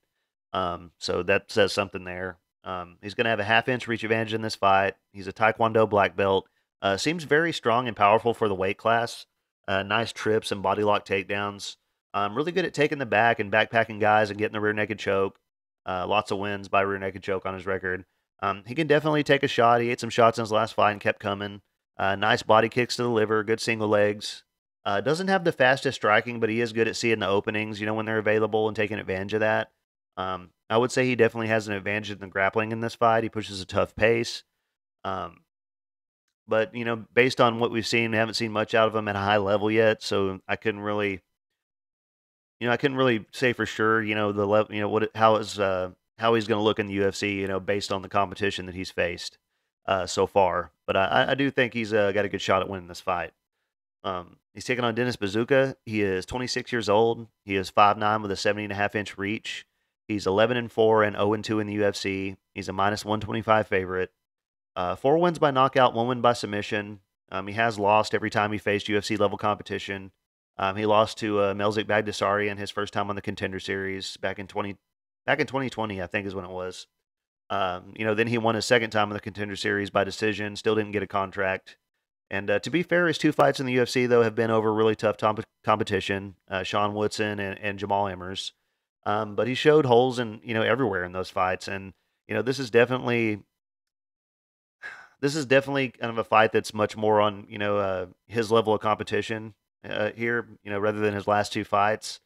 Um, so that says something there. Um, he's going to have a half inch reach advantage in this fight. He's a Taekwondo black belt. Uh, seems very strong and powerful for the weight class. Uh, nice trips and body lock takedowns. Um, really good at taking the back and backpacking guys and getting the rear naked choke. Uh, lots of wins by rear naked choke on his record. Um, he can definitely take a shot. He ate some shots in his last fight and kept coming. Uh, nice body kicks to the liver, good single legs. Uh, doesn't have the fastest striking, but he is good at seeing the openings, you know, when they're available and taking advantage of that. Um, I would say he definitely has an advantage in the grappling in this fight. He pushes a tough pace. Um, but, you know, based on what we've seen, we haven't seen much out of him at a high level yet. So I couldn't really, you know, I couldn't really say for sure, you know, the level, you know, what, how is, uh, how he's going to look in the UFC, you know, based on the competition that he's faced uh, so far. But I, I do think he's uh, got a good shot at winning this fight. Um, he's taking on Dennis Buzukja. He is 26 years old. He is 5'9 with a 70 and a half inch reach. He's 11 and 4 and 0 and 2 in the UFC. He's a minus 125 favorite. Uh, four wins by knockout, one win by submission. Um, he has lost every time he faced UFC level competition. Um, he lost to uh, Melsik Baghdasaryan his first time on the Contender Series back in 20 back in 2020, I think is when it was. Um, you know, then he won his second time on the Contender Series by decision. Still didn't get a contract. And uh, to be fair, his two fights in the UFC though have been over really tough top- competition. Uh, Sean Woodson and, and Jamall Emmers. Um, but he showed holes in you know everywhere in those fights, and you know this is definitely this is definitely kind of a fight that's much more on you know uh, his level of competition. uh, here, you know, rather than his last two fights.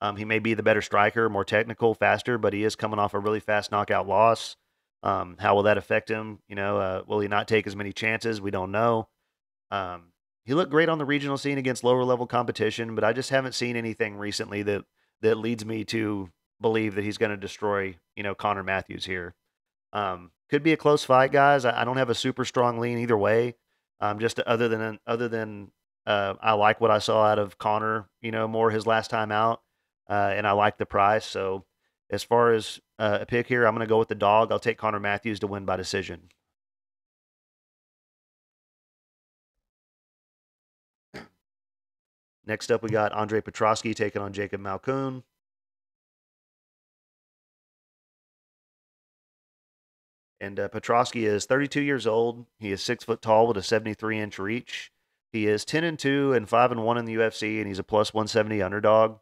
Um, he may be the better striker, more technical, faster, but he is coming off a really fast knockout loss. Um, how will that affect him? You know, uh, will he not take as many chances? We don't know. Um, he looked great on the regional scene against lower level competition, but I just haven't seen anything recently that that leads me to believe that he's going to destroy, you know, Connor Matthews here. Um, could be a close fight, guys. I, I, don't have a super strong lean either way. Um, just other than other than uh, I like what I saw out of Connor, you know, more his last time out uh, and I like the price. So as far as uh, a pick here, I'm going to go with the dog. I'll take Connor Matthews to win by decision. Next up, we got Andre Petroski taking on Jacob Malkoun. And uh, Petroski is 32 years old. He is six foot tall with a 73 inch reach. He is 10 and 2 and 5 and 1 in the UFC, and he's a plus 170 underdog.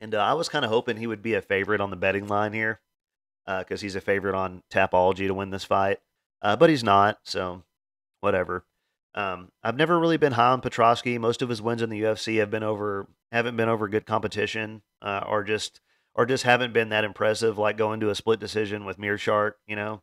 And uh, I was kind of hoping he would be a favorite on the betting line here because uh, he's a favorite on Tapology to win this fight. Uh, but he's not, so whatever. Um, I've never really been high on Petroski. Most of his wins in the UFC have been over haven't been over good competition, uh, or just or just haven't been that impressive. Like going to a split decision with Meerschaert, you know.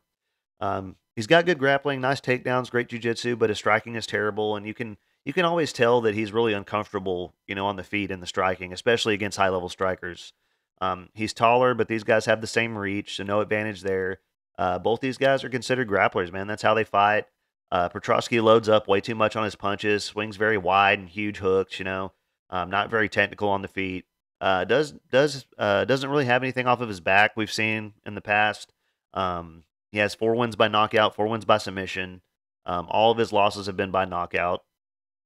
Um, he's got good grappling, nice takedowns, great jiu-jitsu, but his striking is terrible, and you can you can always tell that he's really uncomfortable, you know, on the feet in the striking, especially against high level strikers. Um, he's taller, but these guys have the same reach, so no advantage there. Uh, both these guys are considered grapplers, man. That's how they fight. Uh, Petroski loads up way too much on his punches, swings very wide and huge hooks. You know, um, not very technical on the feet. Uh, does does uh, doesn't really have anything off of his back. We've seen in the past. Um, he has four wins by knockout, four wins by submission. Um, all of his losses have been by knockout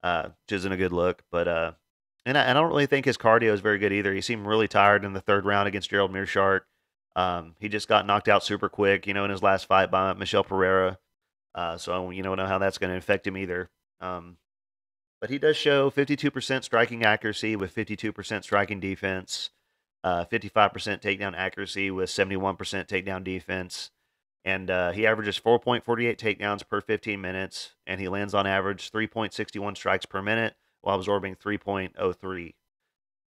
uh, which isn't a good look. But uh, and I, I, don't really think his cardio is very good either. He seemed really tired in the third round against Gerald Meerschaert. Um, he just got knocked out super quick, you know, in his last fight by Michel Pereira. Uh, so you don't know how that's going to affect him either. Um, but he does show 52% striking accuracy with 52% striking defense, uh, 55% takedown accuracy with 71% takedown defense and uh, he averages 4.48 takedowns per 15 minutes, and he lands on average 3.61 strikes per minute while absorbing 3.03.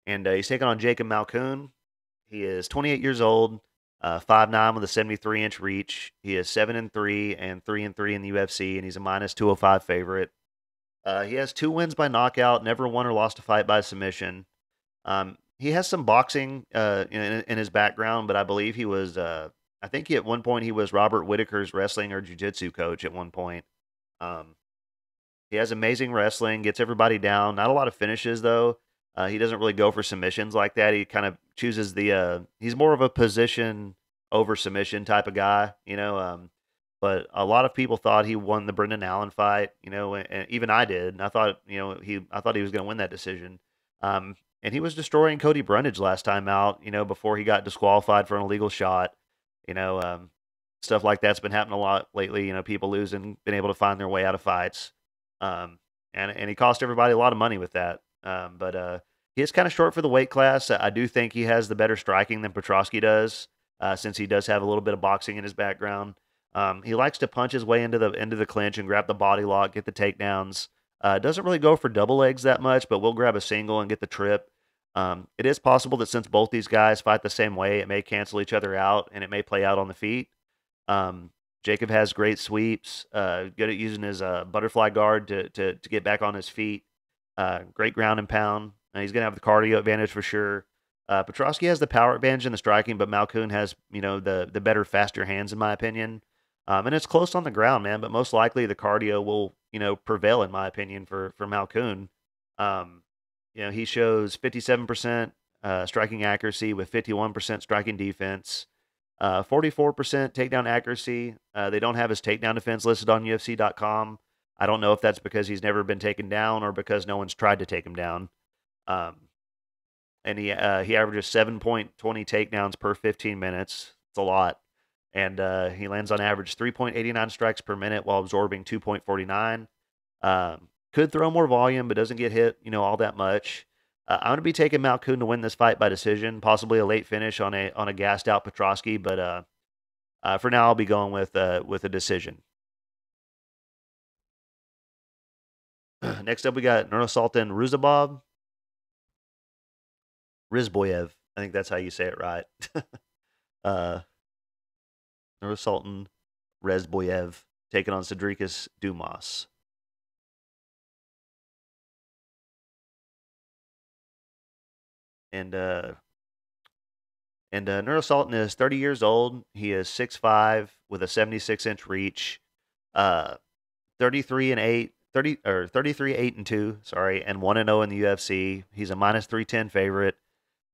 And uh, he's taking on Jacob Malkoun. He is 28 years old, uh, 5'9 with a 73 inch reach. He is 7 and 3 and 3 and 3 in the UFC, and he's a minus 205 favorite. Uh, he has two wins by knockout, never won or lost a fight by submission. Um, he has some boxing uh, in, in, his background, but I believe he was uh, I think he, at one point he was Robert Whitaker's wrestling or jiu-jitsu coach at one point. Um, he has amazing wrestling, gets everybody down. Not a lot of finishes though. Uh, he doesn't really go for submissions like that. He kind of chooses the. Uh, he's more of a position over submission type of guy, you know. Um, but a lot of people thought he won the Brendan Allen fight, you know, and, and even I did. And I thought, you know, he I thought he was going to win that decision. Um, and he was destroying Cody Brundage last time out, you know, before he got disqualified for an illegal shot. You know, um, stuff like that's been happening a lot lately. You know, people losing, been able to find their way out of fights, um, and and he cost everybody a lot of money with that. Um, but uh, he is kind of short for the weight class. I do think he has the better striking than Petroski does, uh, since he does have a little bit of boxing in his background. Um, he likes to punch his way into the into the clinch and grab the body lock, get the takedowns. Uh, doesn't really go for double legs that much, but will grab a single and get the trip. Um, it is possible that since both these guys fight the same way, it may cancel each other out and it may play out on the feet. Um, Jacob has great sweeps, uh, good at using his uh, butterfly guard to, to, to get back on his feet. Uh, great ground and pound. He's going to have the cardio advantage for sure. Uh, Petroski has the power advantage in the striking, but Malkoun has you know the the better, faster hands in my opinion. Um, and it's close on the ground, man. But most likely the cardio will you know prevail in my opinion for for Malkoun. Um, you know, he shows 57% uh, striking accuracy with 51% striking defense, uh, 44% takedown accuracy. Uh, they don't have his takedown defense listed on UFC.com. I don't know if that's because he's never been taken down or because no one's tried to take him down. Um, and he uh, he averages 7.20 takedowns per 15 minutes. It's a lot. And uh, he lands on average 3.89 strikes per minute while absorbing 2.49. Um, could throw more volume, but doesn't get hit, you know, all that much. Uh, I'm going to be taking Malkoun to win this fight by decision, possibly a late finish on a on a gassed out Petroski, but uh, uh, for now I'll be going with uh, with a decision. Next up, we got Nursultan Ruziboev. Rizboyev. I think that's how you say it right. uh, Nursultan Rezboyev taking on Cedriques Dumas. And uh, and uh, is 30 years old. He is 6'5 with a 76 inch reach. Uh, 33 and 8, 30 or 33 8 and 2, sorry, and 1 and 0 in the UFC. He's a minus 310 favorite.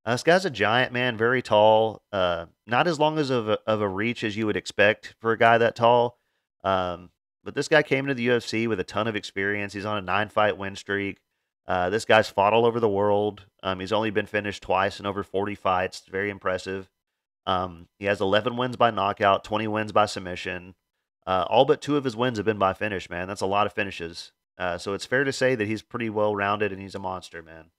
Uh, this guy's a giant man, very tall. Uh, not as long as of a, of a reach as you would expect for a guy that tall. Um, but this guy came into the UFC with a ton of experience. He's on a nine fight win streak. Uh, this guy's fought all over the world. Um, he's only been finished twice in over 40 fights. Very impressive. Um, he has 11 wins by knockout, 20 wins by submission. Uh, all but two of his wins have been by finish, man. That's a lot of finishes. Uh, so it's fair to say that he's pretty well rounded and he's a monster, man.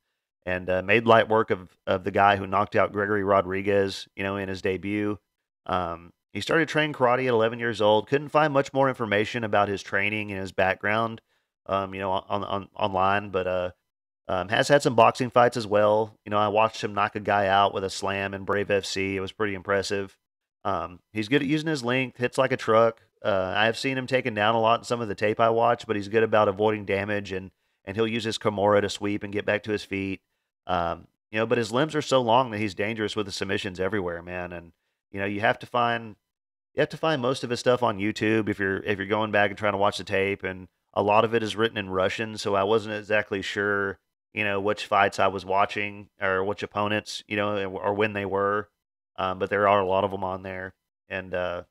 And uh, made light work of, of the guy who knocked out Gregory Rodrigues, you know, in his debut. Um, he started training karate at 11 years old. Couldn't find much more information about his training and his background um, you know, on, on online, but uh, um, has had some boxing fights as well. You know, I watched him knock a guy out with a slam in Brave FC. It was pretty impressive. Um, he's good at using his length, hits like a truck. Uh, I have seen him taken down a lot in some of the tape I watch, but he's good about avoiding damage and and he'll use his Kimura to sweep and get back to his feet. Um, you know, but his limbs are so long that he's dangerous with the submissions everywhere, man. And you know, you have to find you have to find most of his stuff on YouTube if you're if you're going back and trying to watch the tape and a lot of it is written in Russian, so I wasn't exactly sure, you know, which fights I was watching or which opponents, you know, or when they were. Um, but there are a lot of them on there, and uh,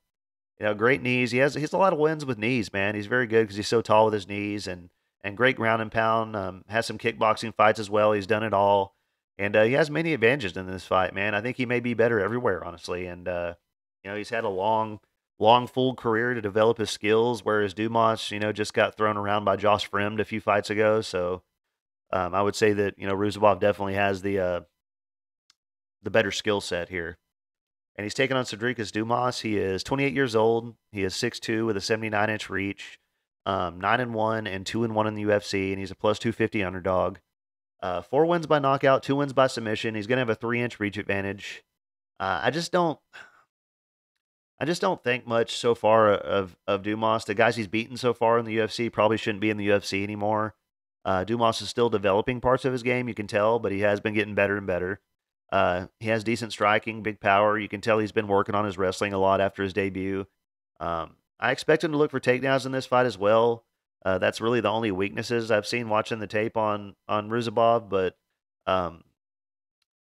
you know, great knees. He has he has a lot of wins with knees, man. He's very good because he's so tall with his knees, and and great ground and pound. Um, has some kickboxing fights as well. He's done it all, and uh, he has many advantages in this fight, man. I think he may be better everywhere, honestly, and uh, you know, he's had a long long full career to develop his skills, whereas Dumas, you know, just got thrown around by Josh Fremd a few fights ago. So um, I would say that you know Ruziboev definitely has the uh, the better skill set here. And he's taking on Cedriques Dumas. He is 28 years old. He is 6'2 with a 79 inch reach, um, 9 and 1 and 2 and 1 in the UFC, and he's a plus 250 underdog. Uh, four wins by knockout, two wins by submission. He's going to have a three inch reach advantage. Uh, I just don't. I just don't think much so far of of Dumas. The guys he's beaten so far in the UFC probably shouldn't be in the UFC anymore. Uh, Dumas is still developing parts of his game, you can tell, but he has been getting better and better. Uh, he has decent striking, big power. You can tell he's been working on his wrestling a lot after his debut. Um, I expect him to look for takedowns in this fight as well. Uh, that's really the only weaknesses I've seen watching the tape on on Ruziboev, but um,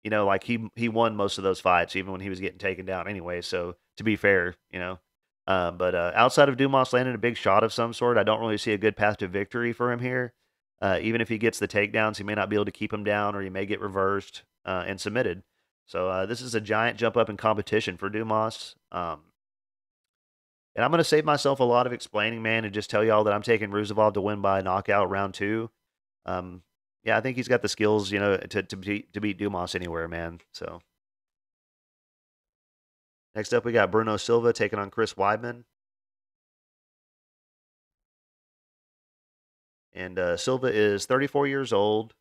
you know, like he he won most of those fights, even when he was getting taken down anyway. So to be fair, you know. Uh, but uh, outside of Dumas landing a big shot of some sort, I don't really see a good path to victory for him here. Uh, even if he gets the takedowns, he may not be able to keep him down, or he may get reversed uh, and submitted. So uh, this is a giant jump up in competition for Dumas. Um, and I'm going to save myself a lot of explaining, man, and just tell y'all that I'm taking Ruziboev to win by knockout round two. Um, yeah, I think he's got the skills, you know, to to beat, to beat Dumas anywhere, man. So next up, we got Bruno Silva taking on Chris Weidman, and uh, Silva is 34 years old.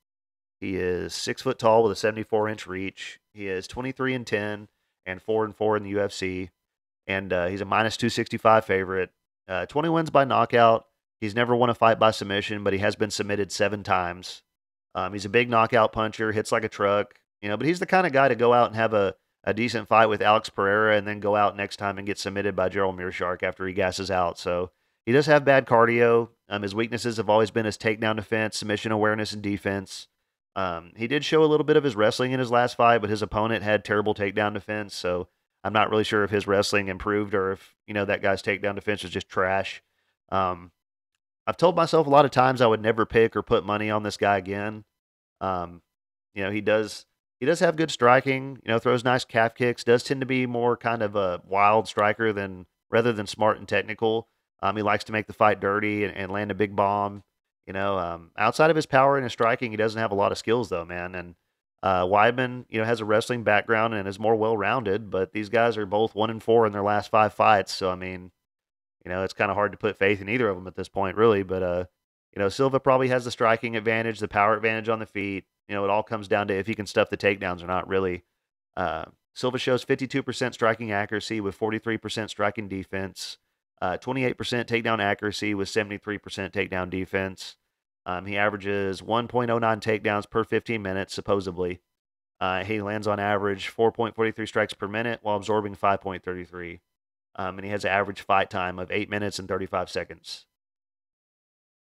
He is six foot tall with a 74 inch reach. He is 23 and 10 and four and four in the UFC, and uh, he's a minus 265 favorite. Uh, 20 wins by knockout. He's never won a fight by submission, but he has been submitted seven times. Um, he's a big knockout puncher, hits like a truck, you know, but he's the kind of guy to go out and have a, a decent fight with Alex Pereira and then go out next time and get submitted by Gerald Meerschaert after he gasses out. So he does have bad cardio. Um, his weaknesses have always been his takedown defense, submission awareness, and defense. Um, he did show a little bit of his wrestling in his last fight, but his opponent had terrible takedown defense. So I'm not really sure if his wrestling improved or if, you know, that guy's takedown defense was just trash. Um, I've told myself a lot of times I would never pick or put money on this guy again. Um, you know, he does he does have good striking. You know, throws nice calf kicks. Does tend to be more kind of a wild striker than rather than smart and technical. Um, he likes to make the fight dirty and, and land a big bomb. You know, um, outside of his power and his striking, he doesn't have a lot of skills though, man. And uh, Weidman, you know, has a wrestling background and is more well-rounded. But these guys are both one and four in their last five fights. So I mean, you know, it's kind of hard to put faith in either of them at this point, really. But uh, You know, Silva probably has the striking advantage, the power advantage on the feet. You know, it all comes down to if he can stuff the takedowns or not, really. Uh, Silva shows 52% striking accuracy with 43% striking defense, uh, 28% takedown accuracy with 73% takedown defense. Um, he averages 1.09 takedowns per 15 minutes, supposedly. Uh, he lands on average 4.43 strikes per minute while absorbing 5.33. Um, and he has an average fight time of 8 minutes and 35 seconds.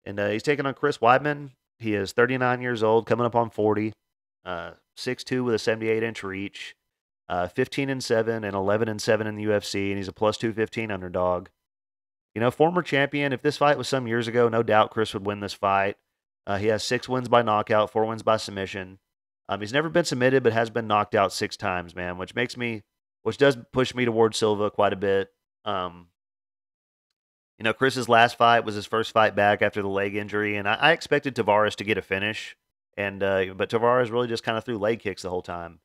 And uh, he's taking on Chris Weidman. He is 39 years old, coming up on 40, uh, 6'2 with a 78 inch reach, uh, 15 and 7 and 11 and 7 in the UFC, and he's a plus 215 underdog. You know, former champion. If this fight was some years ago, no doubt Chris would win this fight. Uh, he has six wins by knockout, four wins by submission. Um, he's never been submitted, but has been knocked out six times, man, which makes me, which does push me towards Silva quite a bit. Um, you know, Chris's last fight was his first fight back after the leg injury, and I, I expected Tavares to get a finish, and uh, but Tavares really just kind of threw leg kicks the whole time.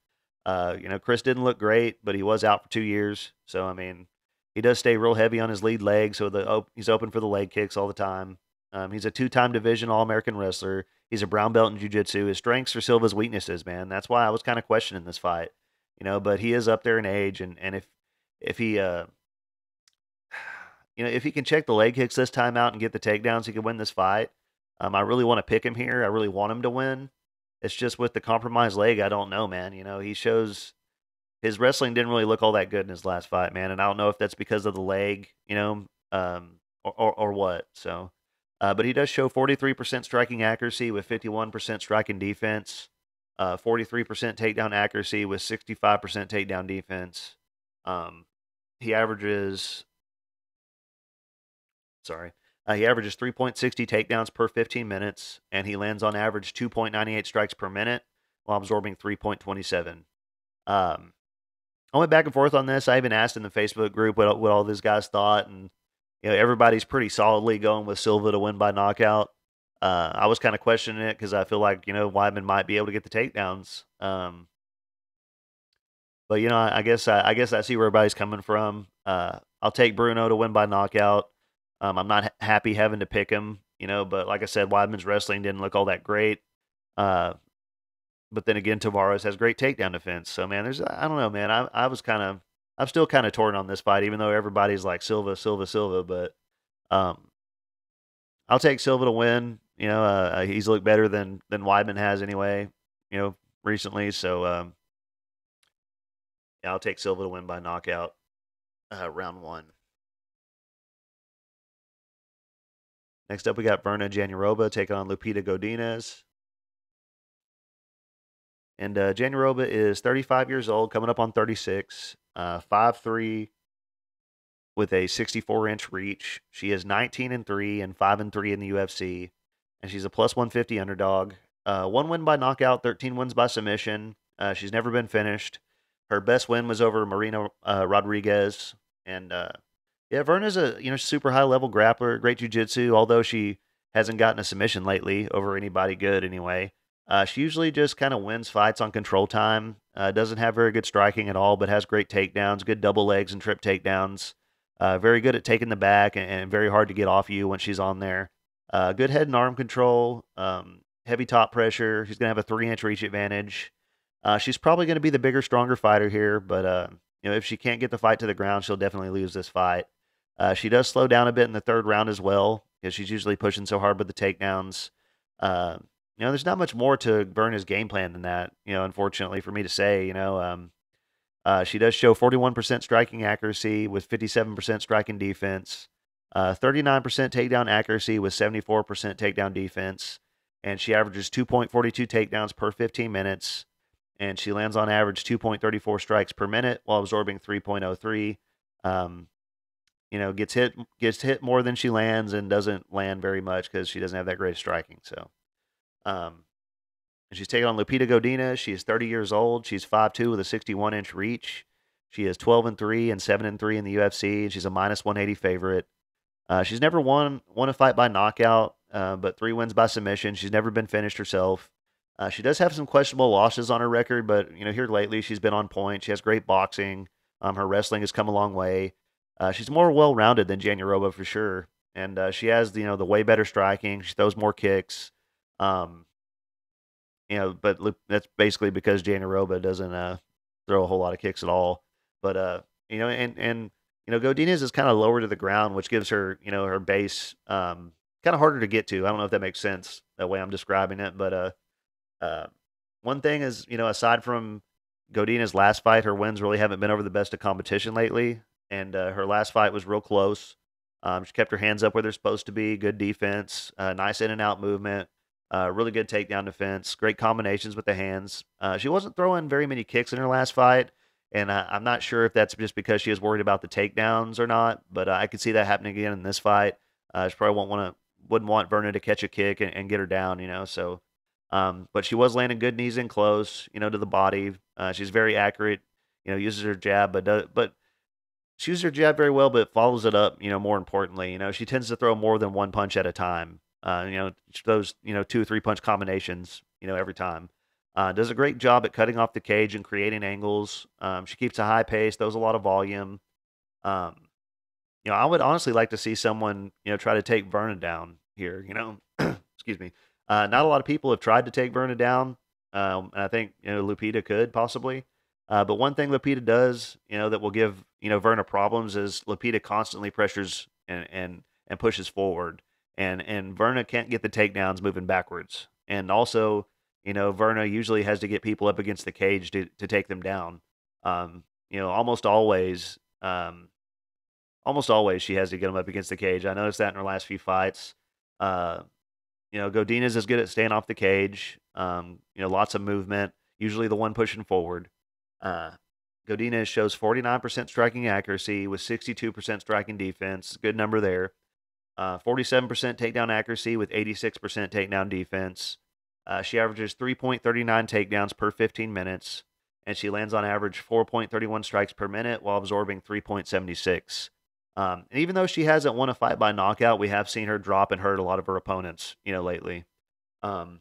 Uh, you know, Chris didn't look great, but he was out for two years, so I mean, he does stay real heavy on his lead leg, so the op- he's open for the leg kicks all the time. Um, he's a two-time division All-American wrestler. He's a brown belt in jiu-jitsu. His strengths are Silva's weaknesses, man. That's why I was kind of questioning this fight, you know. But he is up there in age, and and if if he uh, you know, if he can check the leg kicks this time out and get the takedowns, he could win this fight. Um, I really want to pick him here. I really want him to win. It's just with the compromised leg, I don't know, man. You know, he shows his wrestling didn't really look all that good in his last fight, man. And I don't know if that's because of the leg, you know, um, or, or, or what. So uh, but he does show 43% striking accuracy with 51% striking defense, uh, 43% takedown accuracy with 65% takedown defense. Um, he averages, sorry, uh, he averages 3.60 takedowns per 15 minutes, and he lands on average 2.98 strikes per minute while absorbing 3.27. Um, I went back and forth on this. I even asked in the Facebook group what, what all these guys thought, and you know, everybody's pretty solidly going with Silva to win by knockout. Uh, I was kind of questioning it because I feel like you know Weidman might be able to get the takedowns. Um, but you know, I, I guess I, I, guess I see where everybody's coming from. Uh, I'll take Bruno to win by knockout. Um, I'm not ha- happy having to pick him, you know, but like I said, Weidman's wrestling didn't look all that great. Uh, but then again, Tavares has great takedown defense. So man, there's I don't know, man. I I was kind of I'm still kind of torn on this fight, even though everybody's like Silva, Silva, Silva. But um, I'll take Silva to win. You know, uh, uh, he's looked better than than Weidman has anyway. You know, recently. So um, yeah, I'll take Silva to win by knockout, uh, round one. Next up, we got Virna Jandiroba taking on Lupita Godinez. And uh, Jandiroba is 35 years old, coming up on 36 uh, 5'3 with a 64 inch reach. She is 19 and 3 and 5 and 3 in the UFC. And she's a plus 150 underdog. Uh, one win by knockout, 13 wins by submission. Uh, she's never been finished. Her best win was over Marina uh, Rodriguez. And uh, yeah, Virna's a you know super high level grappler, great jujitsu. Although she hasn't gotten a submission lately over anybody good anyway. Uh, she usually just kind of wins fights on control time. Uh, doesn't have very good striking at all, but has great takedowns, good double legs and trip takedowns. Uh, very good at taking the back and, and, very hard to get off you when she's on there. Uh, good head and arm control, um, heavy top pressure. She's going to have a three inch reach advantage. Uh, she's probably going to be the bigger, stronger fighter here, but uh, you know if she can't get the fight to the ground, she'll definitely lose this fight. she does slow down a bit in the third round as well because she's usually pushing so hard with the takedowns. Uh, you know, there's not much more to Virna's game plan than that. You know, unfortunately for me to say, you know, um, uh, she does show 41% striking accuracy with 57% striking defense, uh, 39% takedown accuracy with 74% takedown defense, and she averages 2.42 takedowns per 15 minutes, and she lands on average 2.34 strikes per minute while absorbing 3.03. Um, you know, gets hit gets hit more than she lands and doesn't land very much because she doesn't have that great striking. So. Um, she's taking on Lupita Godina. She is 30 years old. She's 5'2 with a 61 inch reach. She is 12 and 3 and 7 and 3 in the UFC. She's a minus 180 favorite. Uh, she's never won won a fight by knockout, uh, but three wins by submission. She's never been finished herself. Uh, she does have some questionable losses on her record, but you know here lately she's been on point. She has great boxing. Um, her wrestling has come a long way. Uh, she's more well rounded than Jandiroba for sure. and uh, she has you know the way better striking. She throws more kicks. Um, you know, but that's basically because Jandiroba doesn't uh, throw a whole lot of kicks at all. But uh, you know, and and you know, Godinez is kind of lower to the ground, which gives her you know her base um, kind of harder to get to. I don't know if that makes sense that way I'm describing it, but uh, uh, one thing is you know aside from Godinez's last fight, her wins really haven't been over the best of competition lately, and uh, her last fight was real close. Um, she kept her hands up where they're supposed to be. Good defense, uh, nice in and out movement, uh, really good takedown defense, great combinations with the hands. Uh, she wasn't throwing very many kicks in her last fight, and I'm not sure if that's just because she was worried about the takedowns or not. But uh, I could see that happening again in this fight. Uh, she probably won't want to, wouldn't want Virna to catch a kick and, and get her down, you know. So, um, but she was landing good knees in close, you know, to the body. Uh, she's very accurate, you know, uses her jab, but does, but she uses her jab very well, but follows it up. You know, more importantly, you know, she tends to throw more than one punch at a time. Uh, you know, those you know two or three punch combinations. You know, every time. Uh, does a great job at cutting off the cage and creating angles. Um, she keeps a high pace, throws a lot of volume. Um, you know, I would honestly like to see someone you know try to take Virna down here. You know, excuse me. Uh, not a lot of people have tried to take Virna down, um, and I think you know Lupita could possibly. Uh, but one thing Lupita does, you know, that will give you know Virna problems is Lupita constantly pressures and and and pushes forward, and and Virna can't get the takedowns moving backwards, and also you know Virna usually has to get people up against the cage to to take them down. Um, you know, almost always, um, almost always she has to get them up against the cage. I noticed that in her last few fights. Uh, you know, Godinez is good at staying off the cage. Um, you know, lots of movement. Usually the one pushing forward. Uh, Godinez shows 49% striking accuracy with 62% striking defense. Good number there. Uh, 47% takedown accuracy with 86% takedown defense. Uh, she averages 3.39 takedowns per 15 minutes, and she lands on average 4.31 strikes per minute while absorbing 3.76. Um, and even though she hasn't won a fight by knockout, we have seen her drop and hurt a lot of her opponents, you know, lately. Um,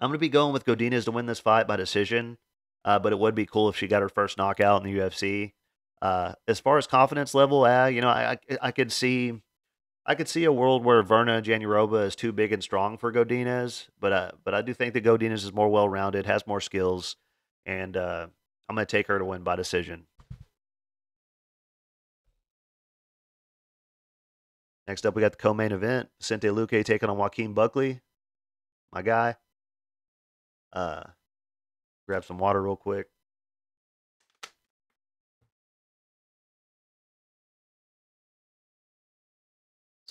I'm going to be going with Godinez to win this fight by decision. Uh, but it would be cool if she got her first knockout in the UFC. Uh, as far as confidence level, uh, you know, I, I, I could see I could see a world where Virna Jandiroba is too big and strong for Godinez, but uh, but I do think that Godinez is more well rounded, has more skills, and uh, I'm going to take her to win by decision. Next up, we got the co-main event: Vicente Luque taking on Joaquin Buckley, my guy. Uh, grab some water real quick.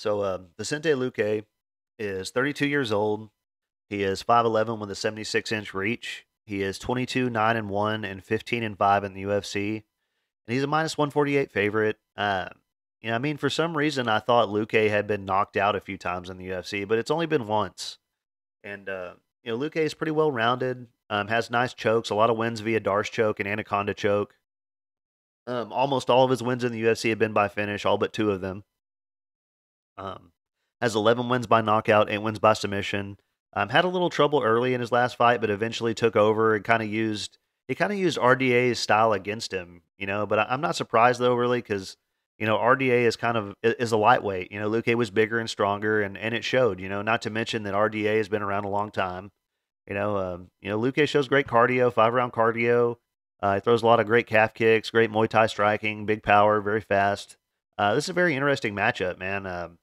So uh, Vicente Luque is 32 years old. He is 5'11 with a 76 inch reach. He is 22, 9 and 1, and 15 and 5 in the UFC. And he's a minus 148 favorite. Uh, you know, I mean, for some reason, I thought Luque had been knocked out a few times in the UFC, but it's only been once. And, uh, you know, Luque is pretty well rounded. Um, has nice chokes, a lot of wins via D'Arce choke and Anaconda choke. Um, almost all of his wins in the UFC have been by finish, all but two of them. Um, has 11 wins by knockout, 8 wins by submission. Um, had a little trouble early in his last fight, but eventually took over and kind of used he kind of used RDA's style against him, you know. But I, am not surprised though, really, because you know RDA is kind of is a lightweight. You know, Luque was bigger and stronger, and and it showed. You know, not to mention that RDA has been around a long time. You know, um, you know, Luque shows great cardio, five round cardio. Uh, he throws a lot of great calf kicks, great Muay Thai striking, big power, very fast. Uh, this is a very interesting matchup, man. Um,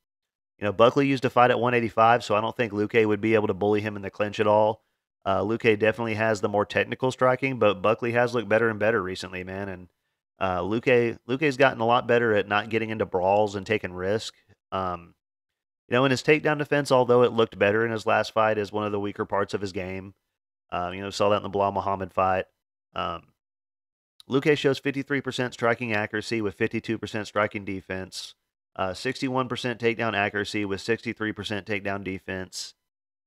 you know, Buckley used to fight at 185, so I don't think Luque would be able to bully him in the clinch at all. Uh, Luque definitely has the more technical striking, but Buckley has looked better and better recently, man. And uh, Luque Luque's gotten a lot better at not getting into brawls and taking risk. Um, you know, in his takedown defense, although it looked better in his last fight, is one of the weaker parts of his game. Um, you know, saw that in the Belal Muhammad fight. Um, Luque shows 53% striking accuracy with 52% striking defense, uh, 61% takedown accuracy with 63% takedown defense.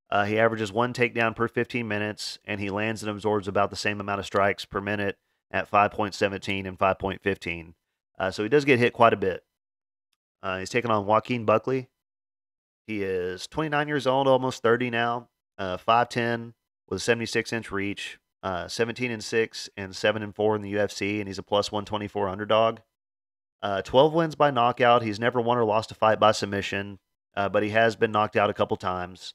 Uh, he averages one takedown per 15 minutes, and he lands and absorbs about the same amount of strikes per minute at 5.17 and 5.15. Uh, so he does get hit quite a bit. Uh, he's taking on Joaquin Buckley, he is 29 years old, almost 30 now, uh, 5'10 with a 76 inch reach, uh, 17 and 6 and 7 and 4 in the UFC, and he's a plus 124 underdog. Uh, 12 wins by knockout. He's never won or lost a fight by submission, uh, but he has been knocked out a couple times.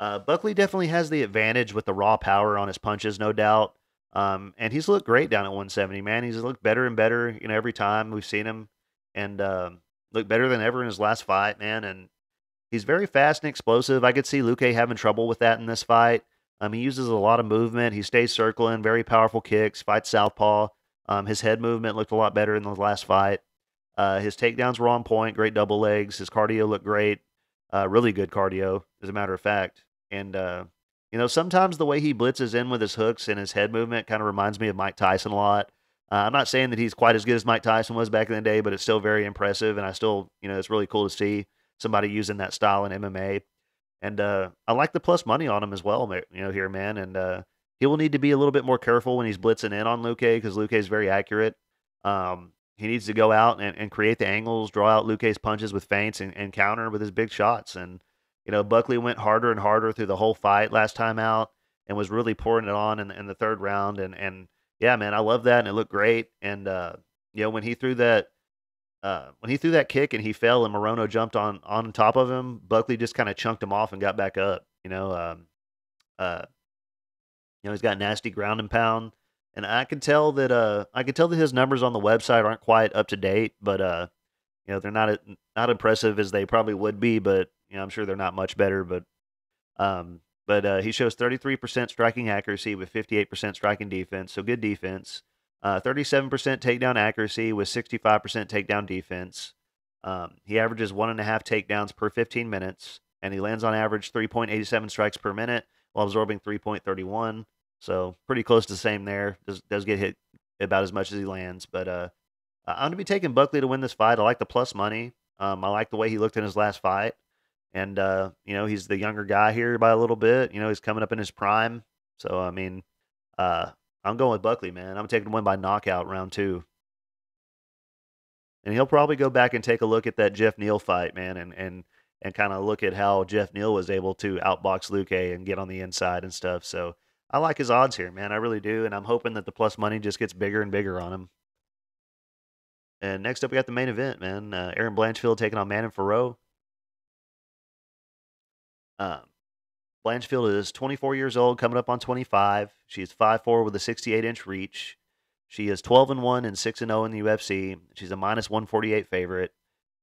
Uh, Buckley definitely has the advantage with the raw power on his punches, no doubt. Um, and he's looked great down at 170, man. He's looked better and better, you know, every time we've seen him, and um, looked better than ever in his last fight, man. And he's very fast and explosive. I could see Luque having trouble with that in this fight. Um, he uses a lot of movement. He stays circling, very powerful kicks, fights southpaw. Um, his head movement looked a lot better in the last fight. Uh, his takedowns were on point, great double legs. His cardio looked great, uh, really good cardio, as a matter of fact. And uh, you know, sometimes the way he blitzes in with his hooks and his head movement kind of reminds me of Mike Tyson a lot. Uh, I'm not saying that he's quite as good as Mike Tyson was back in the day, but it's still very impressive, and I still, you know, it's really cool to see somebody using that style in MMA. And uh, I like the plus money on him as well, you know, here, man. And uh, he will need to be a little bit more careful when he's blitzing in on Luque because Luque is very accurate. Um, he needs to go out and, and create the angles, draw out Luque's punches with feints, and, and counter with his big shots. And you know, Buckley went harder and harder through the whole fight last time out and was really pouring it on in, in the third round. And, and yeah, man, I love that. And it looked great. And, uh, you know, when he threw that, uh, when he threw that kick and he fell and Morono jumped on, on top of him, Buckley just kind of chunked him off and got back up, you know, um, uh, you know, he's got nasty ground and pound. And I can tell that, uh, I can tell that his numbers on the website aren't quite up to date, but, uh, you know, they're not, not impressive as they probably would be, but you know, I'm sure they're not much better, but um, but uh, he shows 33% striking accuracy with 58% striking defense, so good defense. Uh, 37% takedown accuracy with 65% takedown defense. Um, he averages one and a half takedowns per 15 minutes, and he lands on average 3.87 strikes per minute while absorbing 3.31. So pretty close to the same there. Does does get hit about as much as he lands, but uh, I'm gonna be taking Buckley to win this fight. I like the plus money. Um, I like the way he looked in his last fight and uh, you know he's the younger guy here by a little bit. You know he's coming up in his prime, so I mean, uh, I'm going with Buckley, man. I'm taking one by knockout round two, and he'll probably go back and take a look at that Jeff Neal fight, man, and and and kind of look at how Jeff Neal was able to outbox Luque and get on the inside and stuff. So I like his odds here, man. I really do, and I'm hoping that the plus money just gets bigger and bigger on him. And next up, we got the main event, man. Uh, Erin Blanchfield taking on Manon Fiorot. Um, Blanchfield is 24 years old, coming up on 25. She is 5'4 with a 68 inch reach. She is 12 and 1 and 6 and 0 in the UFC. She's a minus 148 favorite.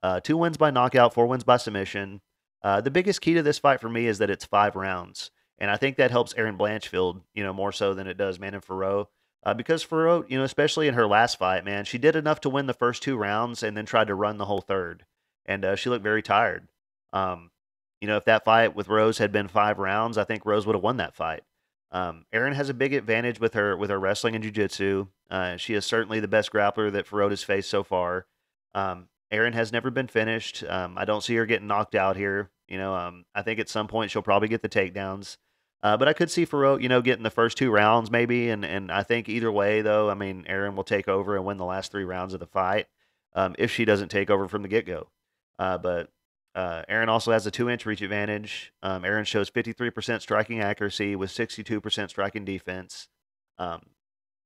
Uh, two wins by knockout, four wins by submission. Uh, the biggest key to this fight for me is that it's five rounds, and I think that helps Erin Blanchfield, you know, more so than it does Manon Fiorot. Uh, because Fiorot, you know, especially in her last fight, man, she did enough to win the first two rounds and then tried to run the whole third, and uh, she looked very tired. Um, you know, if that fight with Rose had been five rounds, I think Rose would have won that fight. Um, Erin has a big advantage with her with her wrestling and jiu-jitsu. Uh, she is certainly the best grappler that Fiorot has faced so far. Um, Erin has never been finished. Um, I don't see her getting knocked out here. You know, um, I think at some point she'll probably get the takedowns. Uh, but I could see Fiorot, you know, getting the first two rounds maybe, and and I think either way though, I mean, Erin will take over and win the last three rounds of the fight um, if she doesn't take over from the get go. Uh, but uh, Erin also has a two inch reach advantage. Um, Erin shows 53% striking accuracy with 62% striking defense, um,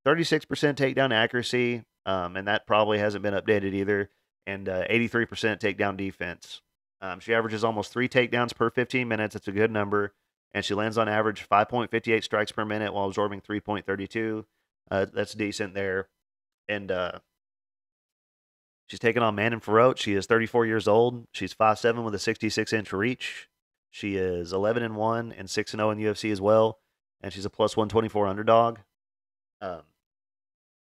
36% takedown accuracy, um, and that probably hasn't been updated either, and uh, 83% takedown defense. Um, she averages almost three takedowns per 15 minutes. That's a good number. And she lands on average 5.58 strikes per minute while absorbing 3.32. Uh, that's decent there. And uh, She's taking on Manon Fiorot. She is 34 years old. She's 5'7 with a 66 inch reach. She is 11 and 1 and 6 and 0 in UFC as well. And she's a plus 124 underdog. Um,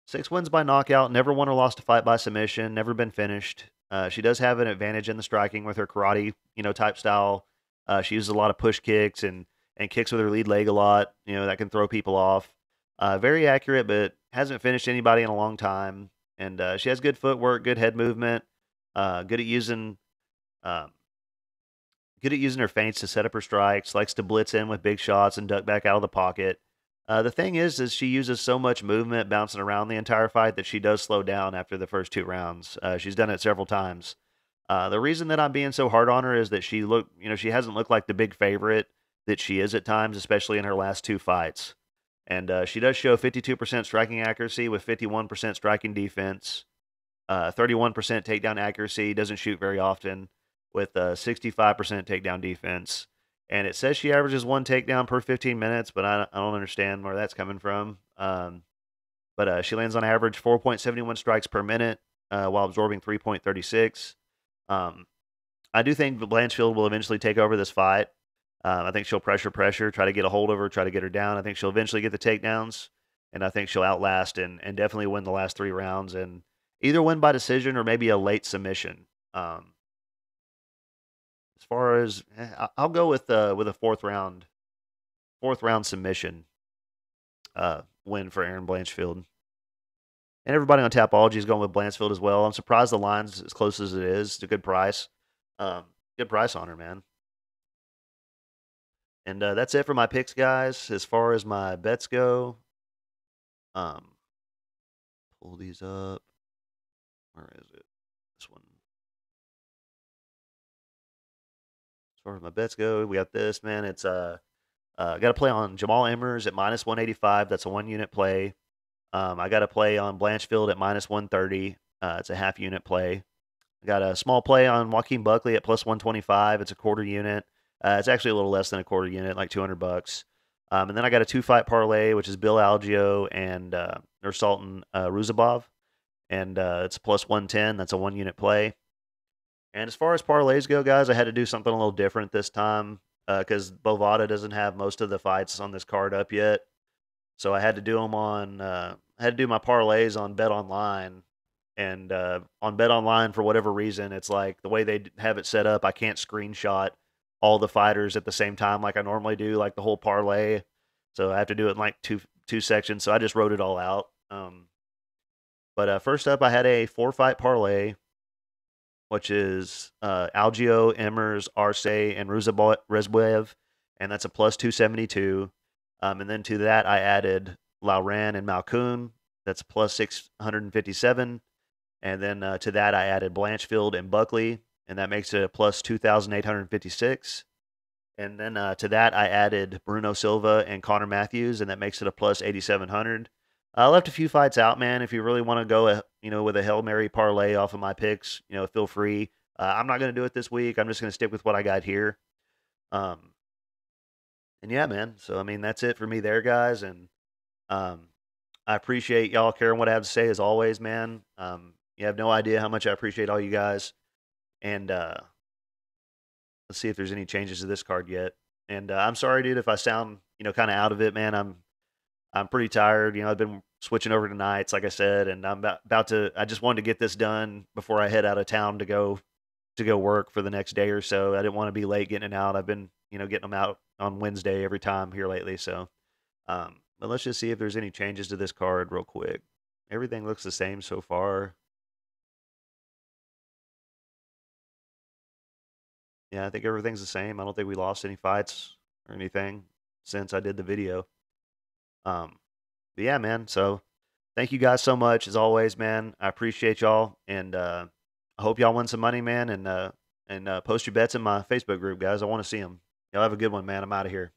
six wins by knockout. Never won or lost a fight by submission. Never been finished. Uh, she does have an advantage in the striking with her karate, you know, type style. Uh, she uses a lot of push kicks and and kicks with her lead leg a lot. You know that can throw people off. Uh, very accurate, but hasn't finished anybody in a long time and uh, she has good footwork, good head movement, uh, good at using, um, good at using her feints to set up her strikes. Likes to blitz in with big shots and duck back out of the pocket. Uh, the thing is, is she uses so much movement bouncing around the entire fight that she does slow down after the first two rounds. Uh, she's done it several times. Uh, the reason that I'm being so hard on her is that she look, you know, she hasn't looked like the big favorite that she is at times, especially in her last two fights. And uh, she does show 52% striking accuracy with 51% striking defense. uh, 31% takedown accuracy, doesn't shoot very often, with a 65% takedown defense. And it says she averages one takedown per 15 minutes, but I, I don't understand where that's coming from. Um, but uh, she lands on average 4.71 strikes per minute uh, while absorbing 3.36. Um, I do think Blanchfield will eventually take over this fight. Um, I think she'll pressure, pressure, try to get a hold of her, try to get her down. I think she'll eventually get the takedowns, and I think she'll outlast and, and definitely win the last three rounds and either win by decision or maybe a late submission. Um, as far as eh, I'll go with uh, with a fourth round, fourth round submission uh, win for Erin Blanchfield. And everybody on Tapology is going with Blanchfield as well. I'm surprised the line's as close as it is. It's a good price. Um, good price on her, man. And uh, that's it for my picks, guys. As far as my bets go, um, pull these up. Where is it? This one. As far as my bets go, we got this, man. It's uh, uh got to play on Jamal Emmers at minus 185. That's a one unit play. Um, I got to play on Blanchfield at minus 130. Uh, it's a half unit play. I got a small play on Joaquin Buckley at plus 125. It's a quarter unit. Uh, it's actually a little less than a quarter unit, like 200 bucks. Um, and then I got a two fight parlay, which is Bill Algeo and uh, Nursultan uh, Ruziboev. And uh, it's plus 110. That's a one unit play. And as far as parlays go, guys, I had to do something a little different this time because uh, Bovada doesn't have most of the fights on this card up yet. So I had to do them on, uh, I had to do my parlays on Bet Online. And uh, on Bet Online, for whatever reason, it's like the way they have it set up, I can't screenshot all the fighters at the same time like I normally do, like the whole parlay. So I have to do it in like two two sections. So I just wrote it all out. Um, but uh, first up, I had a four fight parlay, which is uh, Algeo, Emmers, Arce, and Ruziboev, and that's a plus 272. Um, and then to that, I added Loughran and Malkoun. That's plus 657. And then uh, to that, I added Blanchfield and Buckley, and that makes it a plus 2,856. And then uh, to that, I added Bruno Silva and Connor Matthews, and that makes it a plus 8,700. I left a few fights out, man. If you really want to go, you know, with a hail mary parlay off of my picks, you know, feel free. Uh, I'm not going to do it this week. I'm just going to stick with what I got here. Um, and yeah, man. So I mean, that's it for me there, guys. And um, I appreciate y'all caring what I have to say as always, man. Um, you have no idea how much I appreciate all you guys. And uh, let's see if there's any changes to this card yet. And uh, I'm sorry, dude, if I sound you know kind of out of it, man. I'm I'm pretty tired. You know, I've been switching over to nights, like I said, and I'm about, to. I just wanted to get this done before I head out of town to go to go work for the next day or so. I didn't want to be late getting it out. I've been you know getting them out on Wednesday every time here lately. So, um, but let's just see if there's any changes to this card real quick. Everything looks the same so far. Yeah, I think everything's the same. I don't think we lost any fights or anything since I did the video. Um, but yeah, man. So thank you guys so much as always, man. I appreciate y'all, and uh, I hope y'all win some money, man. And uh, and uh, post your bets in my Facebook group, guys. I want to see them. Y'all have a good one, man. I'm out of here.